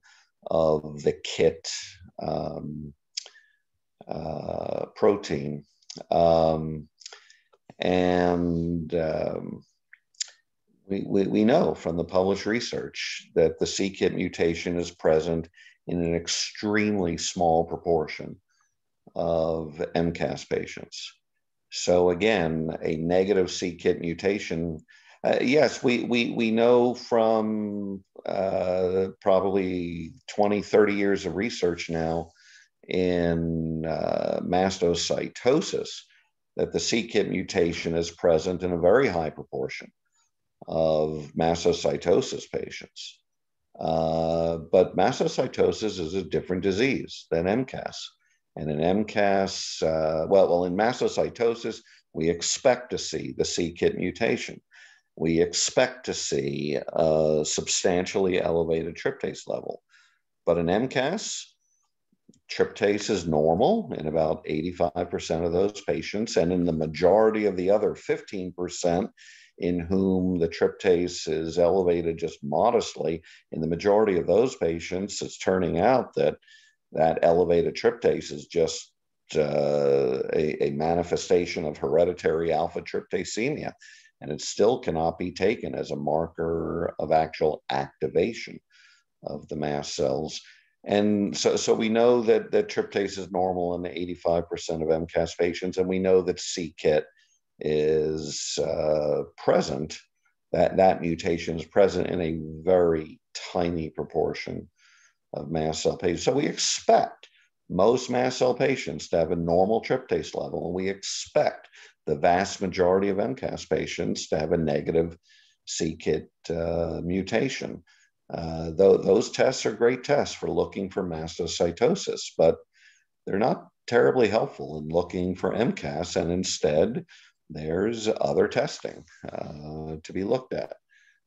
of the KIT um, uh, protein. Um, and um, we, we, we know from the published research that the c-KIT mutation is present in an extremely small proportion of MCAS patients. So again, a negative c-KIT mutation, uh, yes, we, we, we know from uh, probably 20, 30 years of research now in uh, mastocytosis that the c-KIT mutation is present in a very high proportion of mastocytosis patients. Uh, but mastocytosis is a different disease than MCAS. And in MCAS, uh, well, well, in mastocytosis, we expect to see the c-KIT mutation. We expect to see a substantially elevated tryptase level. But in MCAS, tryptase is normal in about 85% of those patients. And in the majority of the other 15%, in whom the tryptase is elevated just modestly. In the majority of those patients, it's turning out that that elevated tryptase is just uh, a, a, manifestation of hereditary alpha tryptasemia, and it still cannot be taken as a marker of actual activation of the mast cells. And so, so we know that, that tryptase is normal in 85% of MCAS patients, and we know that c-KIT is uh, present, that, that mutation is present in a very tiny proportion of mast cell patients. So we expect most mast cell patients to have a normal tryptase level, and we expect the vast majority of MCAS patients to have a negative c-KIT uh, mutation. Uh, though those tests are great tests for looking for mastocytosis, but they're not terribly helpful in looking for MCAS, and instead there's other testing uh, to be looked at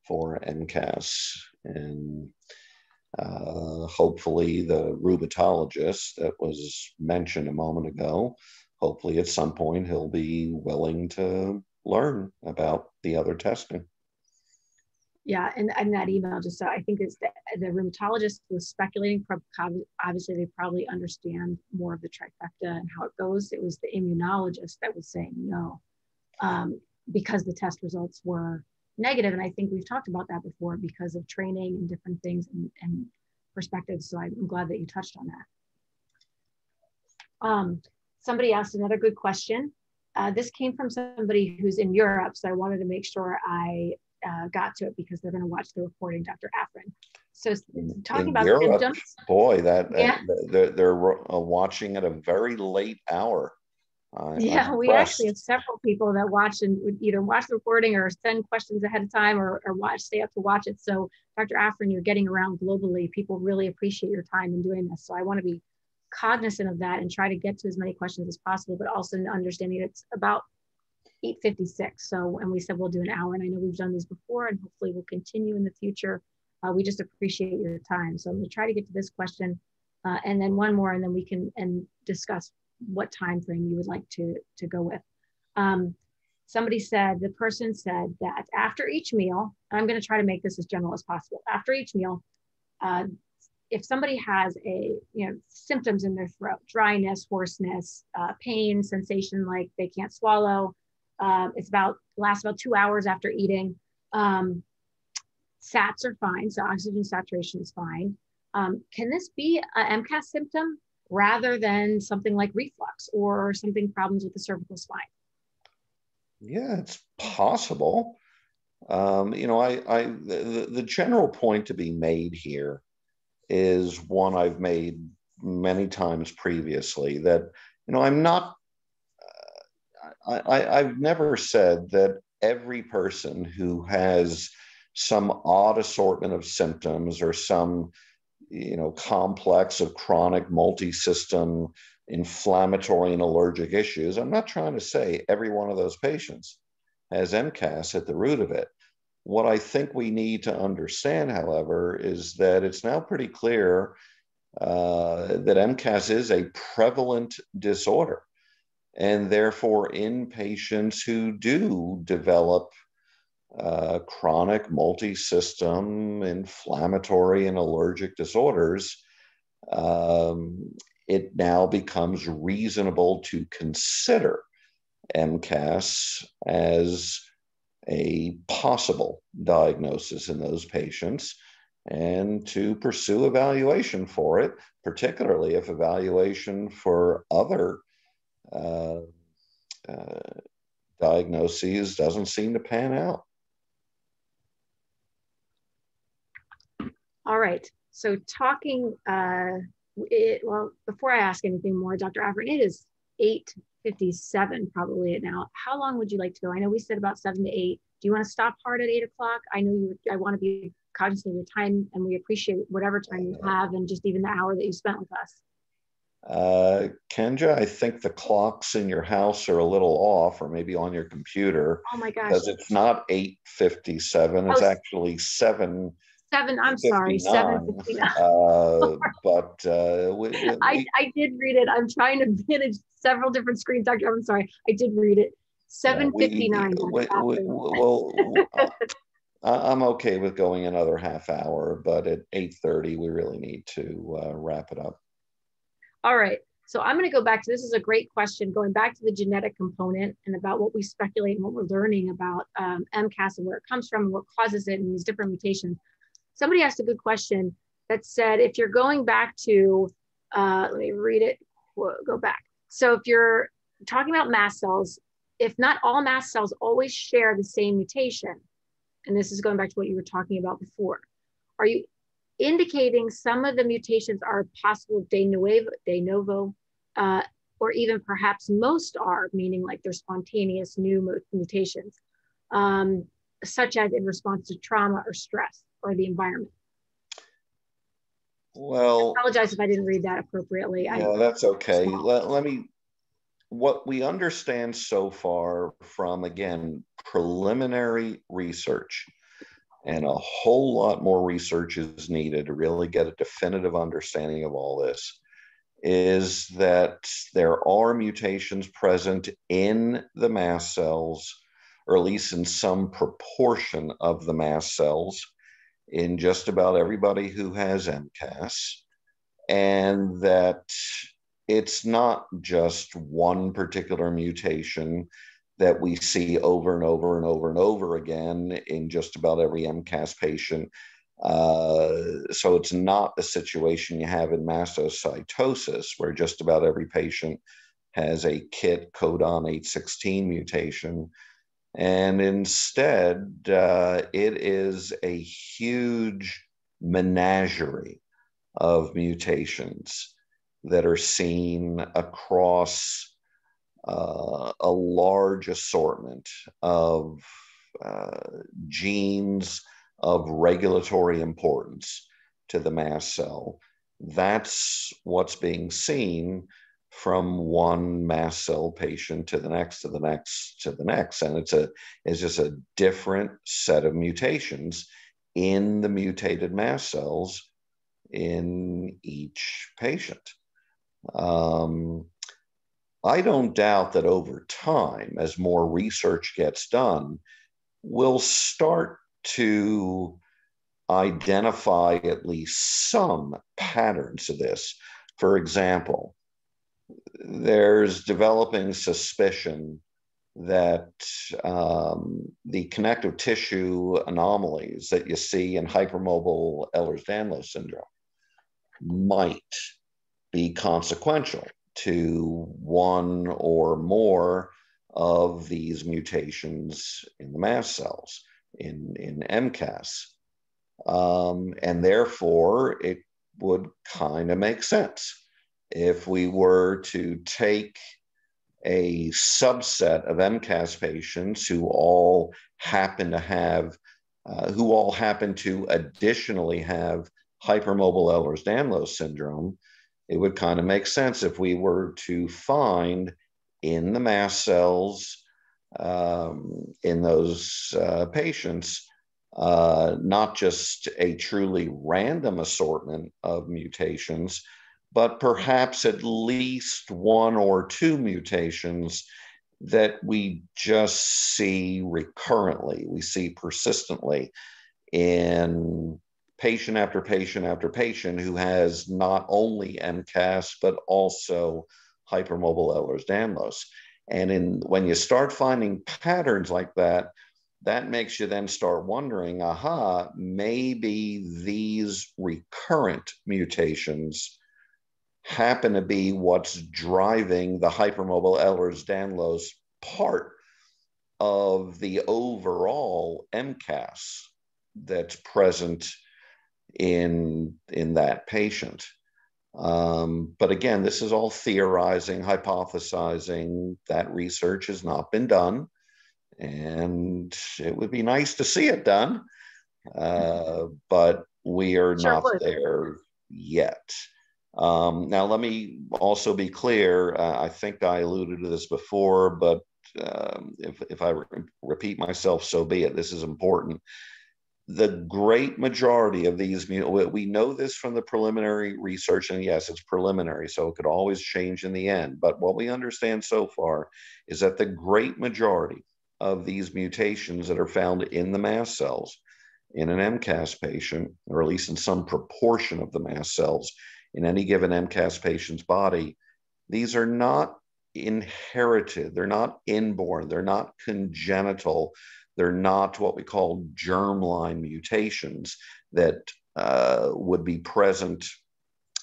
for MCAS. And Uh, hopefully, the rheumatologist that was mentioned a moment ago, hopefully at some point he'll be willing to learn about the other testing. Yeah, and, and that email just so I think is the, the rheumatologist was speculating. Obviously, they probably understand more of the trifecta and how it goes. It was the immunologist that was saying no, um, because the test results were negative. And I think we've talked about that before because of training and different things and, and perspectives. So I'm glad that you touched on that. Um, somebody asked another good question. Uh, this came from somebody who's in Europe, so I wanted to make sure I uh, got to it because they're going to watch the recording, Dr. Afrin. So talking in about Europe, symptoms. Boy, that, yeah. they're, they're uh, watching at a very late hour. Uh, yeah, we actually have several people that watch and would either watch the recording or send questions ahead of time or, or watch, stay up to watch it. So Dr. Afrin, you're getting around globally. People really appreciate your time in doing this. So I want to be cognizant of that and try to get to as many questions as possible, but also understanding it's about 8.56. So, and we said we'll do an hour and I know we've done these before and hopefully we'll continue in the future. Uh, we just appreciate your time. So I'm gonna try to get to this question uh, and then one more and then we can and discuss what time frame you would like to, to go with. Um, somebody said, the person said that after each meal, I'm gonna try to make this as general as possible. After each meal, uh, if somebody has a you know symptoms in their throat dryness hoarseness uh, pain sensation like they can't swallow uh, it's about lasts about two hours after eating um, sats are fine so oxygen saturation is fine um, can this be an mcas symptom rather than something like reflux or something problems with the cervical spine. Yeah it's possible. Um, you know i, I the, the general point to be made here is one I've made many times previously that, you know, I'm not, uh, I, I've never said that every person who has some odd assortment of symptoms or some, you know, complex of chronic multi-system inflammatory and allergic issues. I'm not trying to say every one of those patients has MCAS at the root of it. What I think we need to understand, however, is that it's now pretty clear uh, that MCAS is a prevalent disorder. And therefore, in patients who do develop uh, chronic multi system inflammatory and allergic disorders, um, it now becomes reasonable to consider MCAS as a possible diagnosis in those patients and to pursue evaluation for it, particularly if evaluation for other uh, uh, diagnoses doesn't seem to pan out. All right. So talking, uh, it, well, before I ask anything more, Dr. Afrin, it is eight 57 probably now. How long would you like to go? I know we said about seven to eight. Do you want to stop hard at eight o'clock? I know you, I want to be cognizant of your time and we appreciate whatever time you have and just even the hour that you spent with us. Uh, Kendra, I think the clocks in your house are a little off or maybe on your computer. Oh my gosh. Because it's not 857, it's oh, actually 7 seven. I'm sorry, seven fifty nine. Uh, but uh, we, we, I, I did read it. I'm trying to manage several different screens, Doctor. I'm sorry, I did read it. Seven fifty nine. well, I'm okay with going another half hour, but at eight thirty, we really need to uh, wrap it up. All right. So I'm going to go back to this is a great question, going back to the genetic component and about what we speculate and what we're learning about um, MCAS and where it comes from and what causes it and these different mutations somebody asked a good question that said, if you're going back to, uh, let me read it, go back. So if you're talking about mast cells, if not all mast cells always share the same mutation, and this is going back to what you were talking about before, are you indicating some of the mutations are possible de novo, de novo uh, or even perhaps most are, meaning like they're spontaneous new mutations, um, such as in response to trauma or stress? Or the environment? Well, I apologize if I didn't read that appropriately. Yeah, that's okay. Let, let me, what we understand so far from, again, preliminary research and a whole lot more research is needed to really get a definitive understanding of all this, is that there are mutations present in the mast cells, or at least in some proportion of the mast cells, in just about everybody who has MCAS, and that it's not just one particular mutation that we see over and over and over and over again in just about every MCAS patient. Uh, so it's not the situation you have in mastocytosis, where just about every patient has a KIT codon 816 mutation. And instead, uh, it is a huge menagerie of mutations that are seen across uh, a large assortment of uh, genes of regulatory importance to the mast cell. That's what's being seen from one mast cell patient to the next, to the next, to the next. And it's a it's just a different set of mutations in the mutated mast cells in each patient. Um, I don't doubt that over time, as more research gets done, we'll start to identify at least some patterns of this. For example, there's developing suspicion that um, the connective tissue anomalies that you see in hypermobile Ehlers-Danlos syndrome might be consequential to one or more of these mutations in the mast cells in, in MCAS. Um, and therefore, it would kind of make sense if we were to take a subset of MCAS patients who all happen to have, uh, who all happen to additionally have hypermobile Ehlers-Danlos syndrome, it would kind of make sense if we were to find in the mast cells um, in those uh, patients uh, not just a truly random assortment of mutations, but perhaps at least one or two mutations that we just see recurrently, we see persistently in patient after patient after patient who has not only MCAS, but also hypermobile Ehlers-Danlos. And in, when you start finding patterns like that, that makes you then start wondering, aha, maybe these recurrent mutations happen to be what's driving the hypermobile Ehlers-Danlos part of the overall MCAS that's present in in that patient. Um, but again, this is all theorizing, hypothesizing. That research has not been done, and it would be nice to see it done, uh, but we are sure not would. there yet. Um, now, let me also be clear. Uh, I think I alluded to this before, but um, if, if I re- repeat myself, so be it. This is important the great majority of these we know this from the preliminary research and yes it's preliminary so it could always change in the end but what we understand so far is that the great majority of these mutations that are found in the mast cells in an MCAS patient or at least in some proportion of the mast cells in any given MCAS patient's body these are not inherited they're not inborn they're not congenital they're not what we call germline mutations that uh, would be present.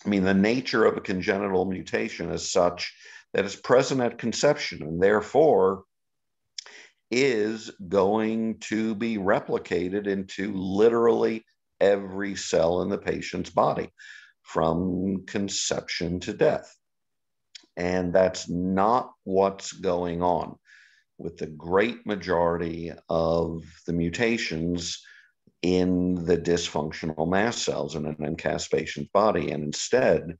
I mean, the nature of a congenital mutation is such that it's present at conception and therefore is going to be replicated into literally every cell in the patient's body from conception to death. And that's not what's going on with the great majority of the mutations in the dysfunctional mast cells in an MCAS patient's body. And instead,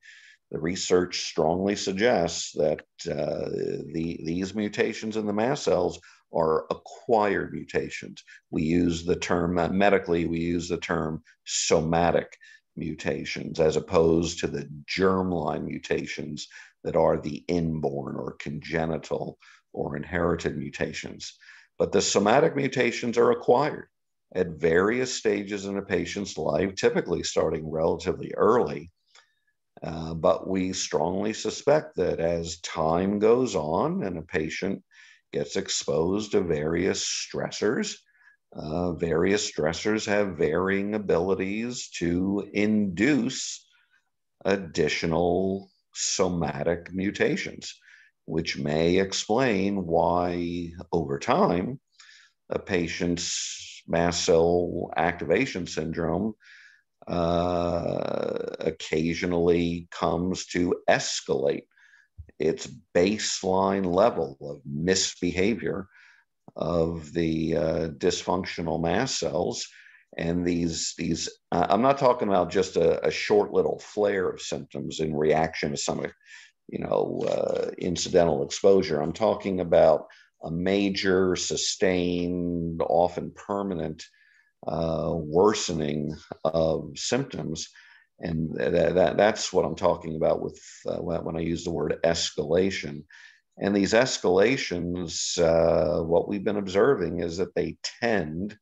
the research strongly suggests that uh, the, these mutations in the mast cells are acquired mutations. We use the term, uh, medically, we use the term somatic mutations as opposed to the germline mutations that are the inborn or congenital or inherited mutations. But the somatic mutations are acquired at various stages in a patient's life, typically starting relatively early. Uh, but we strongly suspect that as time goes on and a patient gets exposed to various stressors, uh, various stressors have varying abilities to induce additional somatic mutations, which may explain why over time a patient's mast cell activation syndrome uh, occasionally comes to escalate its baseline level of misbehavior of the uh, dysfunctional mast cells. And these these uh, i'm not talking about just a, a, short little flare of symptoms in reaction to some you know uh, incidental exposure. I'm talking about a major sustained often permanent uh, worsening of symptoms. And that, that, that's what i'm talking about with uh, when i use the word escalation and these escalations uh, what we've been observing is that they tend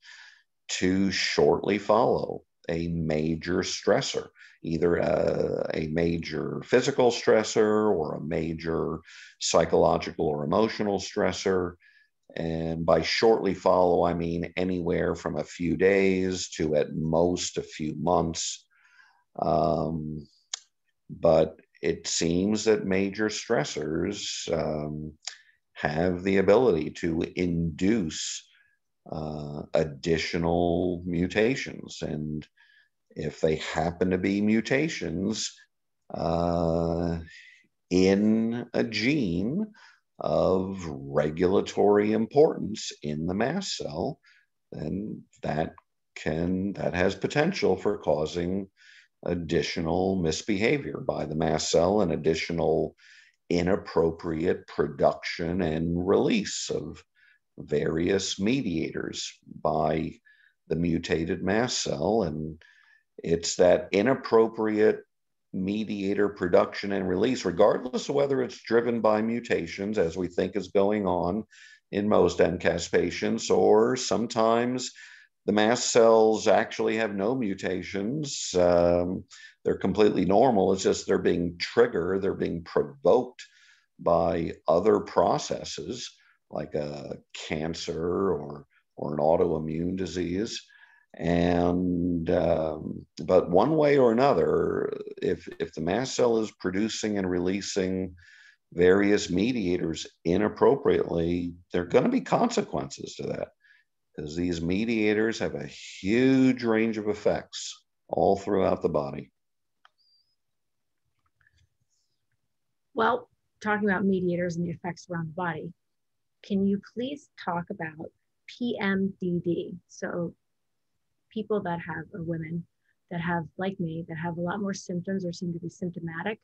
to shortly follow a major stressor, either a, a, major physical stressor or a major psychological or emotional stressor. And by shortly follow, I mean anywhere from a few days to at most a few months. Um, but it seems that major stressors um, have the ability to induce uh, additional mutations. And if they happen to be mutations uh, in a gene of regulatory importance in the mast cell, then that can that has potential for causing additional misbehavior by the mast cell and additional inappropriate production and release of various mediators by the mutated mast cell. And it's that inappropriate mediator production and release, regardless of whether it's driven by mutations, as we think is going on in most MCAS patients, or sometimes the mast cells actually have no mutations. Um, they're completely normal. It's just they're being triggered, they're being provoked by other processes like a cancer or or an autoimmune disease and um, but one way or another if if the mast cell is producing and releasing various mediators inappropriately there are going to be consequences to that because these mediators have a huge range of effects all throughout the body well talking about mediators and the effects around the body can you please talk about PMDD? So people that have, or women that have, like me, that have a lot more symptoms or seem to be symptomatic,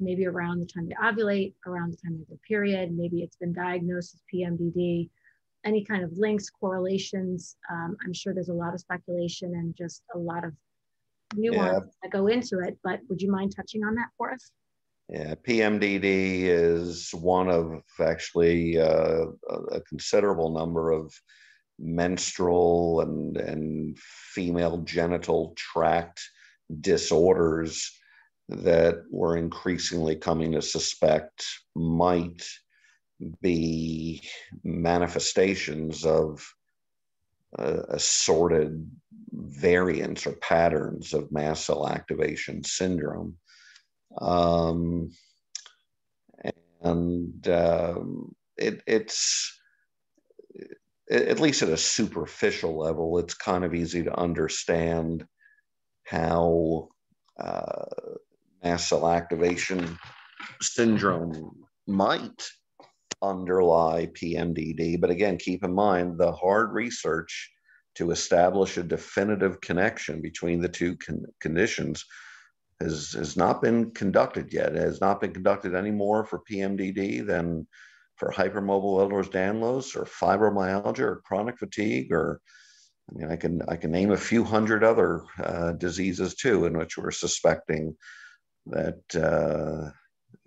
maybe around the time they ovulate, around the time of their period, maybe it's been diagnosed as PMDD, any kind of links, correlations. Um, I'm sure there's a lot of speculation and just a lot of nuance yeah. that go into it, but would you mind touching on that for us? Yeah, PMDD is one of actually uh, a considerable number of menstrual and, and female genital tract disorders that we're increasingly coming to suspect might be manifestations of uh, assorted variants or patterns of mast cell activation syndrome. Um, and um, it, it's, at least at a superficial level, it's kind of easy to understand how uh, mast cell activation syndrome might underlie PMDD. But again, keep in mind the hard research to establish a definitive connection between the two con- conditions has, has not been conducted yet. It has not been conducted any more for PMDD than for hypermobile Ehlers-Danlos or fibromyalgia or chronic fatigue or I mean, I can I can name a few hundred other uh, diseases too in which we're suspecting that uh,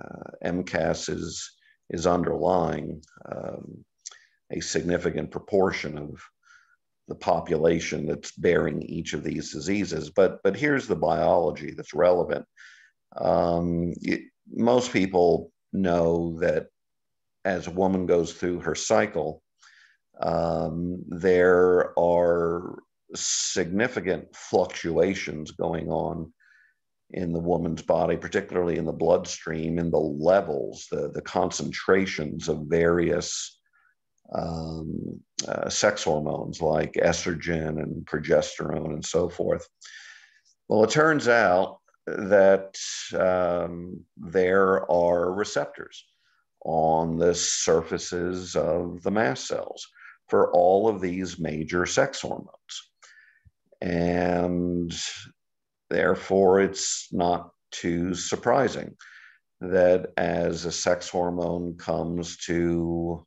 uh, MCAS is is underlying um, a significant proportion of the population that's bearing each of these diseases. But but here's the biology that's relevant. Um, it, most people know that as a woman goes through her cycle, um, there are significant fluctuations going on in the woman's body, particularly in the bloodstream, in the levels, the, the concentrations of various um, uh, sex hormones like estrogen and progesterone and so forth. Well, it turns out that um, there are receptors on the surfaces of the mast cells for all of these major sex hormones. And therefore, it's not too surprising that as a sex hormone comes to,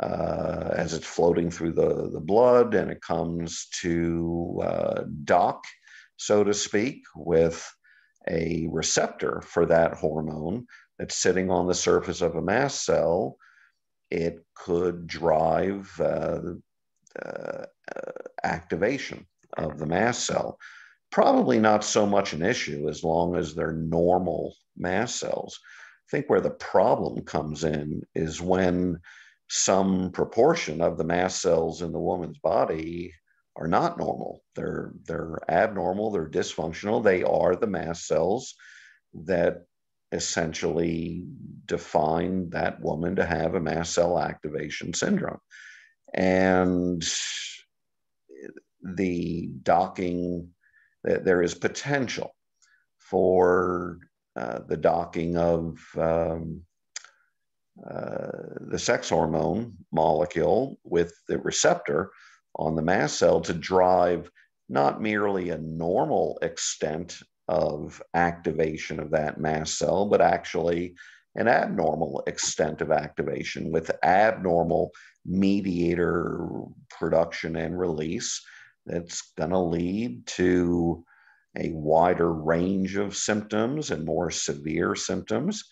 uh, as it's floating through the, the blood and it comes to uh, dock, so to speak, with a receptor for that hormone that's sitting on the surface of a mast cell, it could drive uh, uh, activation of the mast cell. Probably not so much an issue as long as they're normal mast cells. I think where the problem comes in is when some proportion of the mast cells in the woman's body are not normal. They're they're abnormal, they're dysfunctional. They are the mast cells that essentially define that woman to have a mast cell activation syndrome. And the docking, there is potential for uh, the docking of um, uh, the sex hormone molecule with the receptor on the mast cell to drive not merely a normal extent of activation of that mast cell, but actually an abnormal extent of activation with abnormal mediator production and release that's going to lead to a wider range of symptoms and more severe symptoms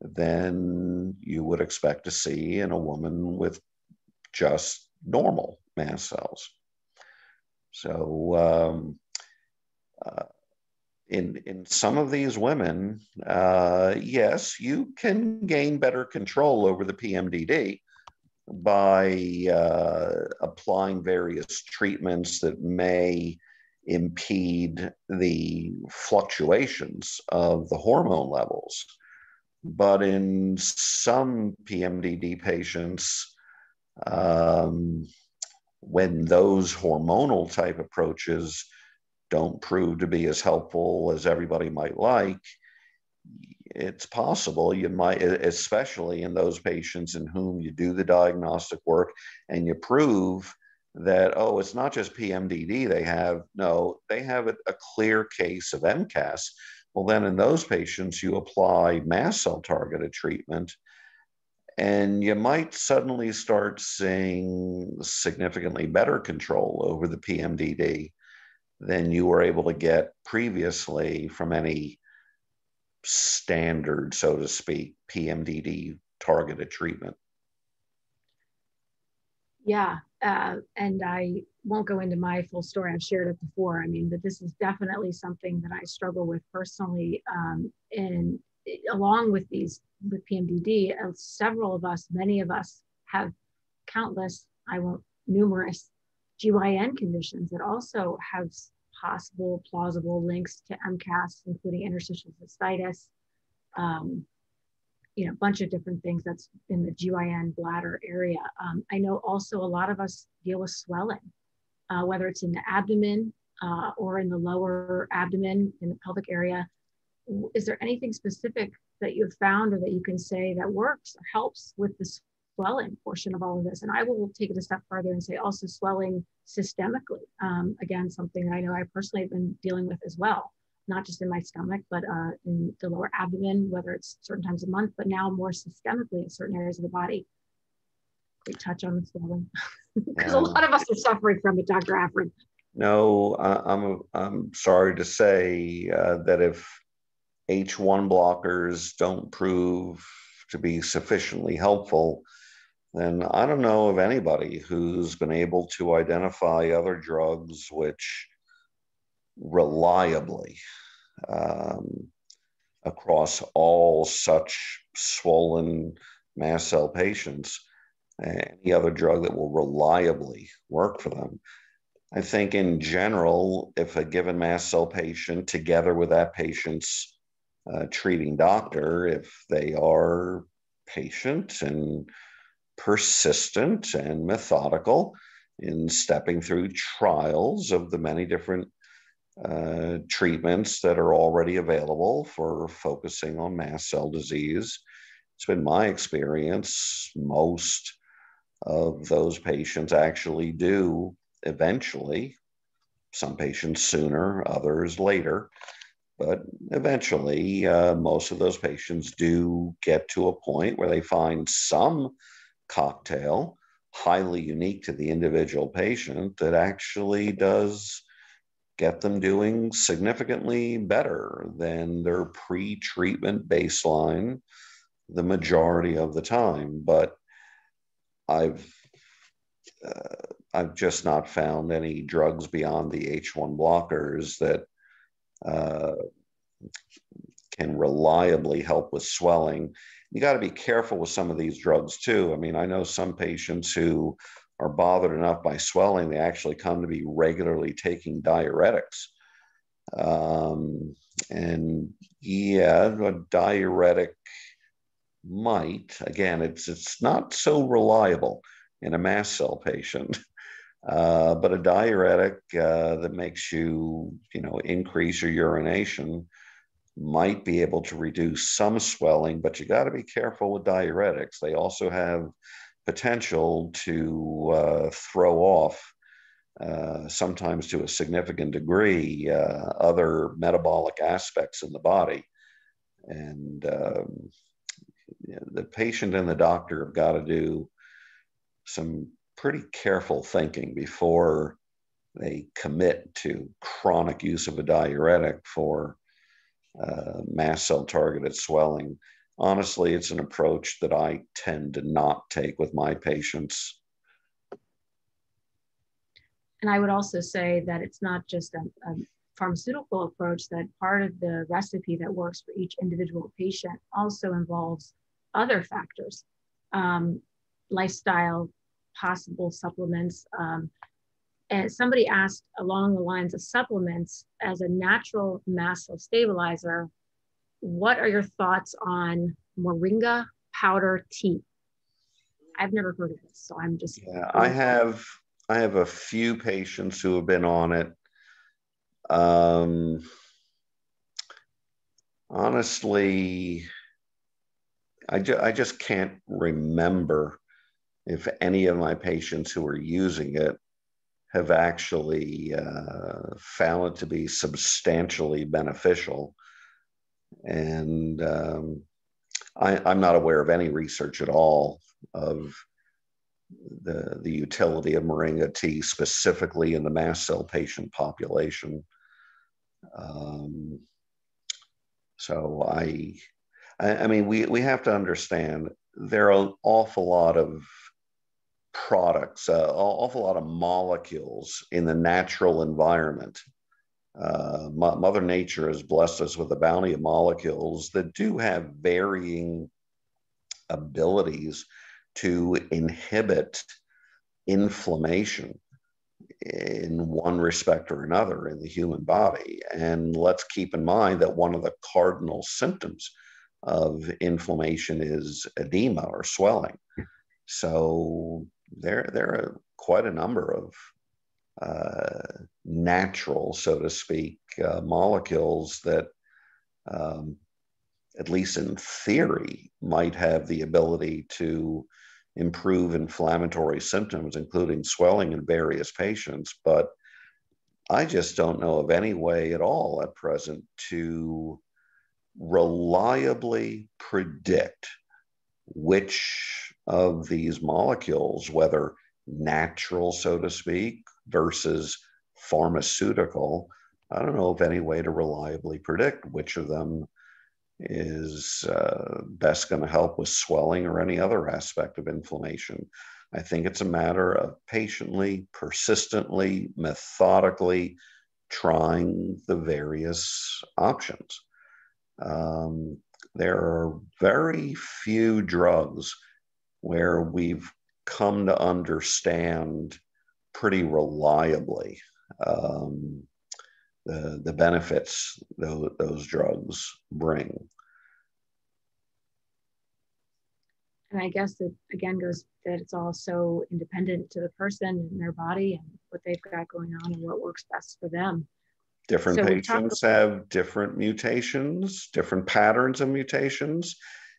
than you would expect to see in a woman with just normal mast cells. So, um, uh, in in some of these women, uh, yes, you can gain better control over the PMDD by uh, applying various treatments that may impede the fluctuations of the hormone levels. But in some PMDD patients, um, when those hormonal type approaches don't prove to be as helpful as everybody might like, it's possible you might, especially in those patients in whom you do the diagnostic work and you prove that, oh, it's not just PMDD they have. No, they have a, clear case of MCAS. Well, then in those patients, you apply mast cell targeted treatment and you might suddenly start seeing significantly better control over the PMDD than you were able to get previously from any standard, so to speak, PMDD targeted treatment. Yeah, uh, and I won't go into my full story. I've shared it before. I mean, but this is definitely something that I struggle with personally. Um, and along with these with PMDD, uh, several of us, many of us, have countless, I won't numerous GYN conditions that also have possible plausible links to MCAS, including interstitial cystitis, um, you know, a bunch of different things that's in the GYN bladder area. Um, I know also a lot of us deal with swelling, uh, whether it's in the abdomen uh, or in the lower abdomen in the pelvic area. Is there anything specific that you've found or that you can say that works or helps with the swelling portion of all of this? And I will take it a step further and say also swelling systemically. Um, again, something that I know I personally have been dealing with as well not just in my stomach, but uh, in the lower abdomen, whether it's certain times a month, but now more systemically in certain areas of the body. quick touch on the swelling because a lot of us are suffering from it, Dr. Afrin. No, I'm I'm sorry to say uh, that if H1 blockers don't prove to be sufficiently helpful, then I don't know of anybody who's been able to identify other drugs which reliably um, across all such swollen mast cell patients, any other drug that will reliably work for them. I think in general, if a given mast cell patient, together with that patient's uh, treating doctor, if they are patient and persistent and methodical in stepping through trials of the many different uh, treatments that are already available for focusing on mast cell disease. It's been my experience, most of those patients actually do eventually, some patients sooner, others later, but eventually, uh, most of those patients do get to a point where they find some cocktail highly unique to the individual patient that actually does get them doing significantly better than their pre treatment baseline the majority of the time. But I've uh, I've just not found any drugs beyond the H1 blockers that uh, can reliably help with swelling. You got to be careful with some of these drugs too. I mean, I know some patients who are bothered enough by swelling, they actually come to be regularly taking diuretics. Um, and yeah, a diuretic might, again, it's, it's not so reliable in a mast cell patient. Uh, but a diuretic uh, that makes you, you know, increase your urination might be able to reduce some swelling, but you got to be careful with diuretics. They also have potential to uh, throw off, uh, sometimes to a significant degree, uh, other metabolic aspects in the body. And um, the patient and the doctor have got to do some pretty careful thinking before they commit to chronic use of a diuretic for uh, mast cell targeted swelling honestly, it's an approach that I tend to not take with my patients. And I would also say that it's not just a, a pharmaceutical approach, that part of the recipe that works for each individual patient also involves other factors, um, lifestyle, possible supplements. Um, and somebody asked along the lines of supplements as a natural mast cell stabilizer, what are your thoughts on moringa powder tea? I've never heard of this, so I'm just. Yeah, I have. I have a few patients who have been on it. Um, honestly, I, ju- I just can't remember if any of my patients who are using it have actually uh, found it to be substantially beneficial. And um, I, am not aware of any research at all of the, the utility of moringa tea specifically in the mast cell patient population. Um, so I, I, I mean, we, we have to understand there are an awful lot of products, uh, an awful lot of molecules in the natural environment uh, Mother Nature has blessed us with a bounty of molecules that do have varying abilities to inhibit inflammation in one respect or another in the human body. And let's keep in mind that one of the cardinal symptoms of inflammation is edema or swelling. So there, there are quite a number of uh, natural, so to speak, uh, molecules that, um, at least in theory, might have the ability to improve inflammatory symptoms, including swelling in various patients. But I just don't know of any way at all at present to reliably predict which of these molecules, whether natural, so to speak, versus pharmaceutical, I don't know of any way to reliably predict which of them is uh, best going to help with swelling or any other aspect of inflammation. I think it's a matter of patiently, persistently, methodically trying the various options. Um, there are very few drugs where we've come to understand pretty reliably um, the, the benefits those, those drugs bring. And I guess it again goes that it's all so independent to the person and their body and what they've got going on and what works best for them. Different so patients have different mutations, different patterns of mutations,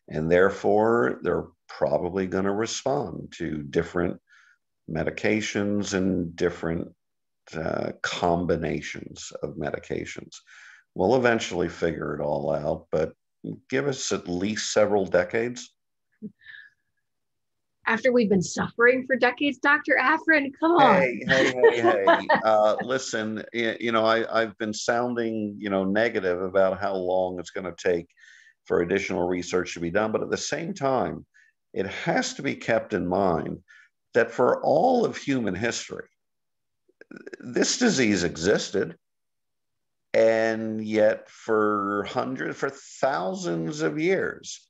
and therefore they're probably going to respond to different medications and different uh, combinations of medications. We'll eventually figure it all out, but give us at least several decades. After we've been suffering for decades, Dr. Afrin, come on. Hey, hey, hey, hey. Uh, listen, you know, I, I've been sounding, you know, negative about how long it's going to take for additional research to be done. But at the same time, it has to be kept in mind that for all of human history, this disease existed. And yet, for hundreds, for thousands of years,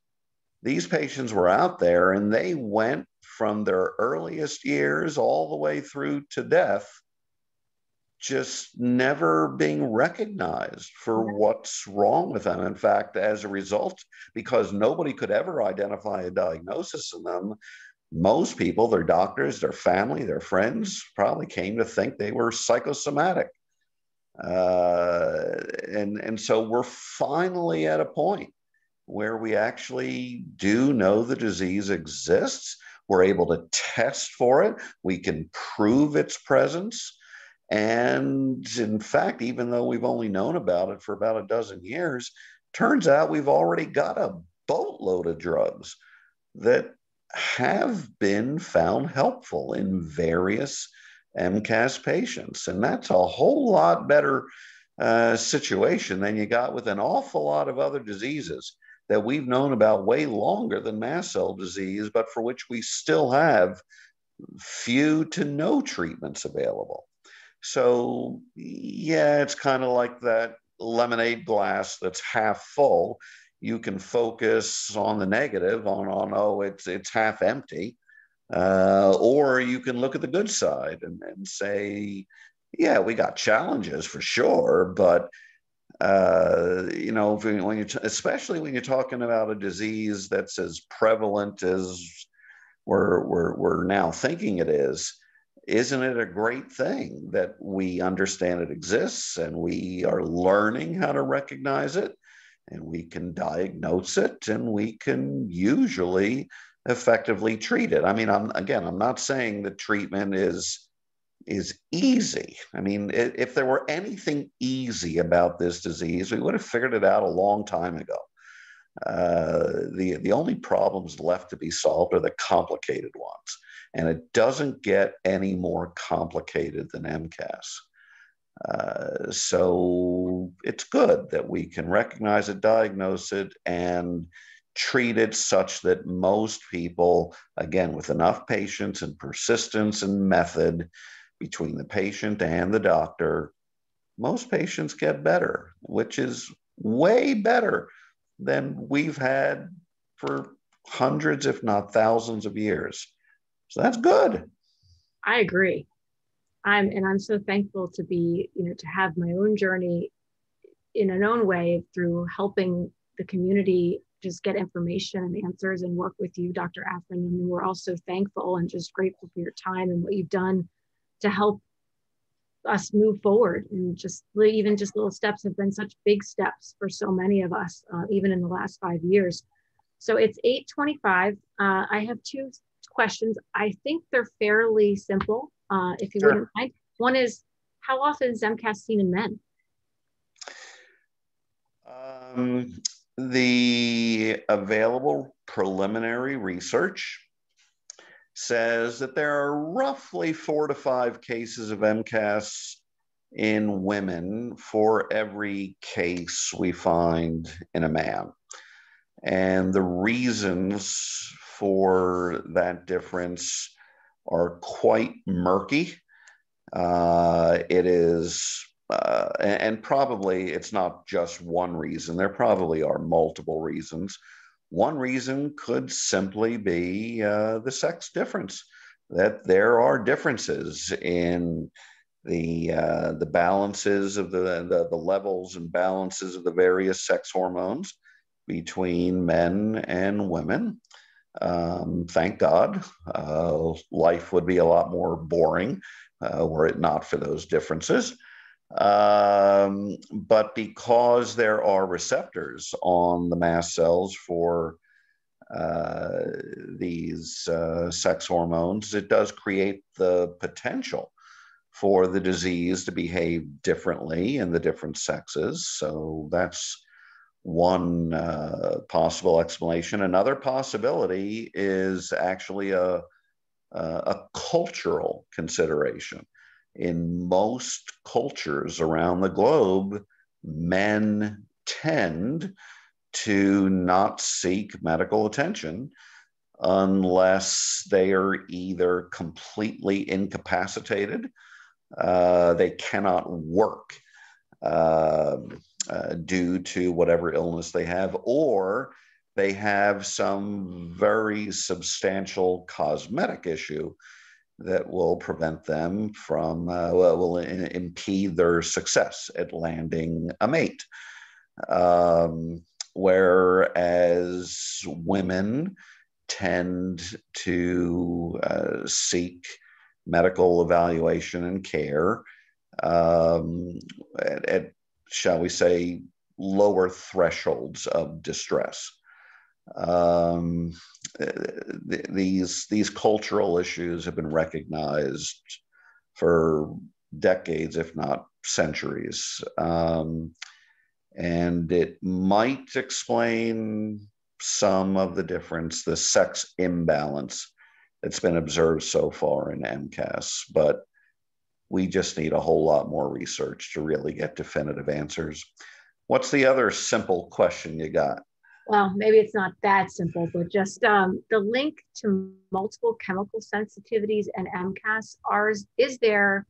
these patients were out there and they went from their earliest years all the way through to death, just never being recognized for what's wrong with them. In fact, as a result, because nobody could ever identify a diagnosis in them, most people, their doctors, their family, their friends, probably came to think they were psychosomatic. Uh, and, and so we're finally at a point where we actually do know the disease exists. We're able to test for it. We can prove its presence. And in fact, even though we've only known about it for about a dozen years, turns out we've already got a boatload of drugs that have been found helpful in various MCAS patients. And that's a whole lot better uh, situation than you got with an awful lot of other diseases that we've known about way longer than mast cell disease, but for which we still have few to no treatments available. So, yeah, it's kind of like that lemonade glass that's half full. You can focus on the negative, on on oh it's it's half empty, uh, or you can look at the good side and, and say, yeah, we got challenges for sure, but uh, you know when you especially when you're talking about a disease that's as prevalent as we're we're we're now thinking it is isn't it a great thing that we understand it exists and we are learning how to recognize it and we can diagnose it and we can usually effectively treat it. I mean, I'm again, I'm not saying that treatment is is easy. I mean, if there were anything easy about this disease, we would have figured it out a long time ago. Uh, the the only problems left to be solved are the complicated ones, and it doesn't get any more complicated than MCAS. Uh, so it's good that we can recognize it, diagnose it, and treat it such that most people, again, with enough patience and persistence and method between the patient and the doctor, most patients get better, which is way better than we've had for hundreds, if not thousands of years. So that's good. I agree. I'm and I'm so thankful to be, you know, to have my own journey in an own way through helping the community just get information and answers and work with you, Dr. Afrin. And we're also thankful and just grateful for your time and what you've done to help us move forward. And just even just little steps have been such big steps for so many of us, uh, even in the last five years. So it's 825. Uh, I have two questions. I think they're fairly simple uh, if you sure. wouldn't mind. One is, how often is MCAS seen in men? Um, the available preliminary research says that there are roughly four to five cases of MCAS in women for every case we find in a man. And the reasons for that difference are quite murky. Uh, it is, uh, and probably it's not just one reason, there probably are multiple reasons. One reason could simply be uh, the sex difference, that there are differences in the uh, the balances of the, the, the levels and balances of the various sex hormones between men and women. Um, thank God, uh, life would be a lot more boring uh, were it not for those differences. Um, but because there are receptors on the mast cells for uh, these uh, sex hormones, it does create the potential for the disease to behave differently in the different sexes. So that's one uh, possible explanation. Another possibility is actually a, a cultural consideration in most cultures around the globe, men tend to not seek medical attention unless they are either completely incapacitated, uh, they cannot work uh, uh, due to whatever illness they have, or they have some very substantial cosmetic issue that will prevent them from, uh, well, will impede their success at landing a mate. Um, whereas women tend to uh, seek medical evaluation and care um, at, at, shall we say, lower thresholds of distress. Um, th- these these cultural issues have been recognized for decades, if not centuries, um, and it might explain some of the difference, the sex imbalance that's been observed so far in MCAS, but we just need a whole lot more research to really get definitive answers. What's the other simple question you got? well, maybe it's not that simple, but just um, the link to multiple chemical sensitivities and MCAS are, is there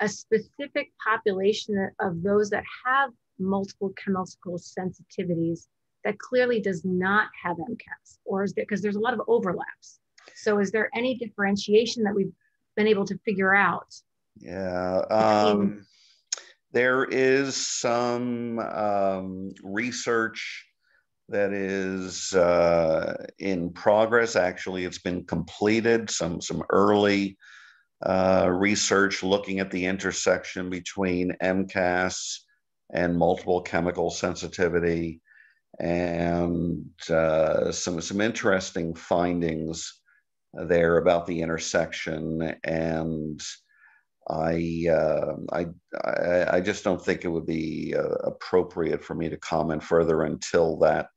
a specific population of those that have multiple chemical sensitivities that clearly does not have MCAS? Or is there, because there's a lot of overlaps. So is there any differentiation that we've been able to figure out? Yeah. Um, there is some um, research that is uh, in progress. Actually, it's been completed. Some some early uh, research looking at the intersection between MCAS and multiple chemical sensitivity, and uh, some some interesting findings there about the intersection and. I, uh, I, I, I just don't think it would be uh, appropriate for me to comment further until that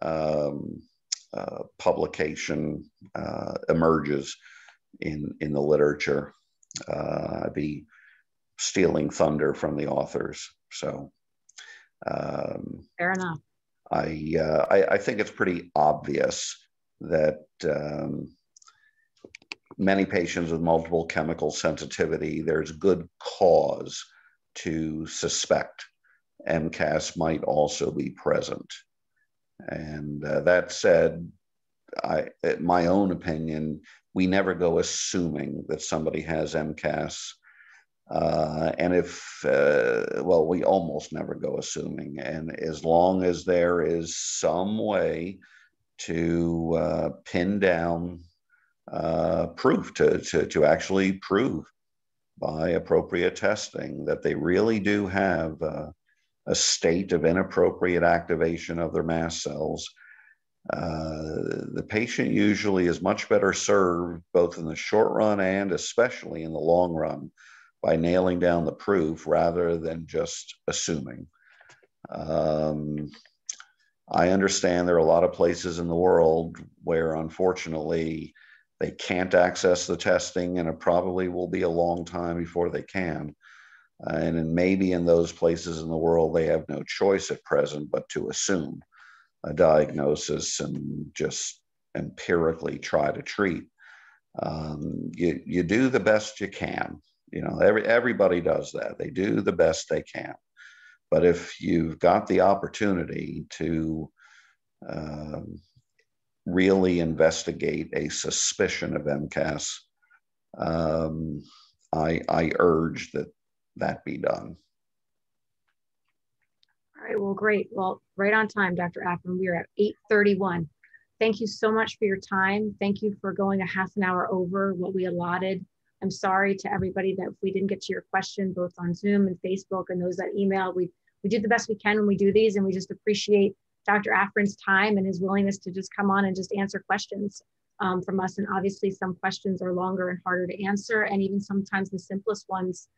um, uh, publication uh, emerges in in the literature. Uh, I'd be stealing thunder from the authors. So, um, fair enough. I, uh, I, I think it's pretty obvious that um, many patients with multiple chemical sensitivity, there's good cause to suspect MCAS might also be present. And uh, that said, I, my own opinion, we never go assuming that somebody has MCAS. Uh, and if, uh, well, we almost never go assuming. And as long as there is some way to uh, pin down uh, proof, to, to, to actually prove by appropriate testing that they really do have uh, a state of inappropriate activation of their mast cells, uh, the patient usually is much better served both in the short run and especially in the long run by nailing down the proof rather than just assuming. Um, I understand there are a lot of places in the world where, unfortunately, they can't access the testing, and it probably will be a long time before they can. Uh, and maybe in those places in the world, they have no choice at present but to assume a diagnosis and just empirically try to treat. Um, you, you do the best you can. You know, every, everybody does that. They do the best they can. But if you've got the opportunity to um, really investigate a suspicion of MCAS, um, I, I urge that that be done. All right, well, great. Well, right on time, Dr. Afrin. We are at 8.31. Thank you so much for your time. Thank you for going a half an hour over what we allotted. I'm sorry to everybody that if we didn't get to your question, both on Zoom and Facebook and those that email, we, we do the best we can when we do these and we just appreciate Dr. Afrin's time and his willingness to just come on and just answer questions um, from us. And obviously some questions are longer and harder to answer. And even sometimes the simplest ones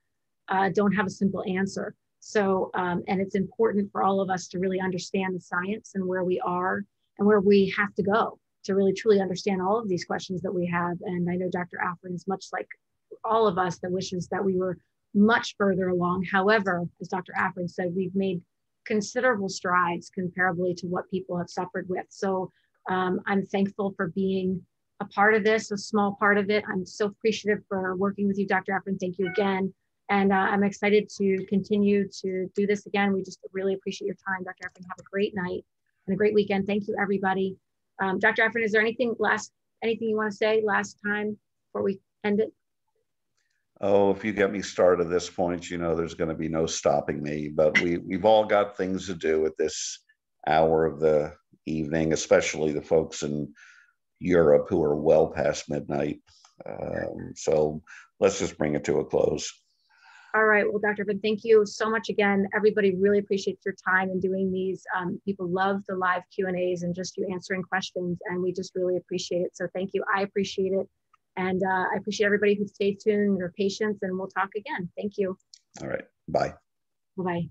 uh, don't have a simple answer. So, um, and it's important for all of us to really understand the science and where we are and where we have to go to really truly understand all of these questions that we have. And I know Dr. Afrin is much like all of us that wishes that we were much further along. However, as Dr. Afrin said, we've made considerable strides comparably to what people have suffered with. So um, I'm thankful for being a part of this, a small part of it. I'm so appreciative for working with you, Dr. Afrin. Thank you again. And uh, I'm excited to continue to do this again. We just really appreciate your time, Dr. Afrin. Have a great night and a great weekend. Thank you, everybody. Um, Dr. Afrin, is there anything last, anything you want to say last time before we end it? Oh, if you get me started at this point, you know there's going to be no stopping me. But we we've all got things to do at this hour of the evening, especially the folks in Europe who are well past midnight. Um, so let's just bring it to a close. All right. Well, Dr. Afrin, thank you so much again. Everybody really appreciates your time in doing these. Um, people love the live Q and A's and just you answering questions, and we just really appreciate it. So thank you. I appreciate it, and uh, I appreciate everybody who stayed tuned, your patience, and we'll talk again. Thank you. All right. Bye. Bye.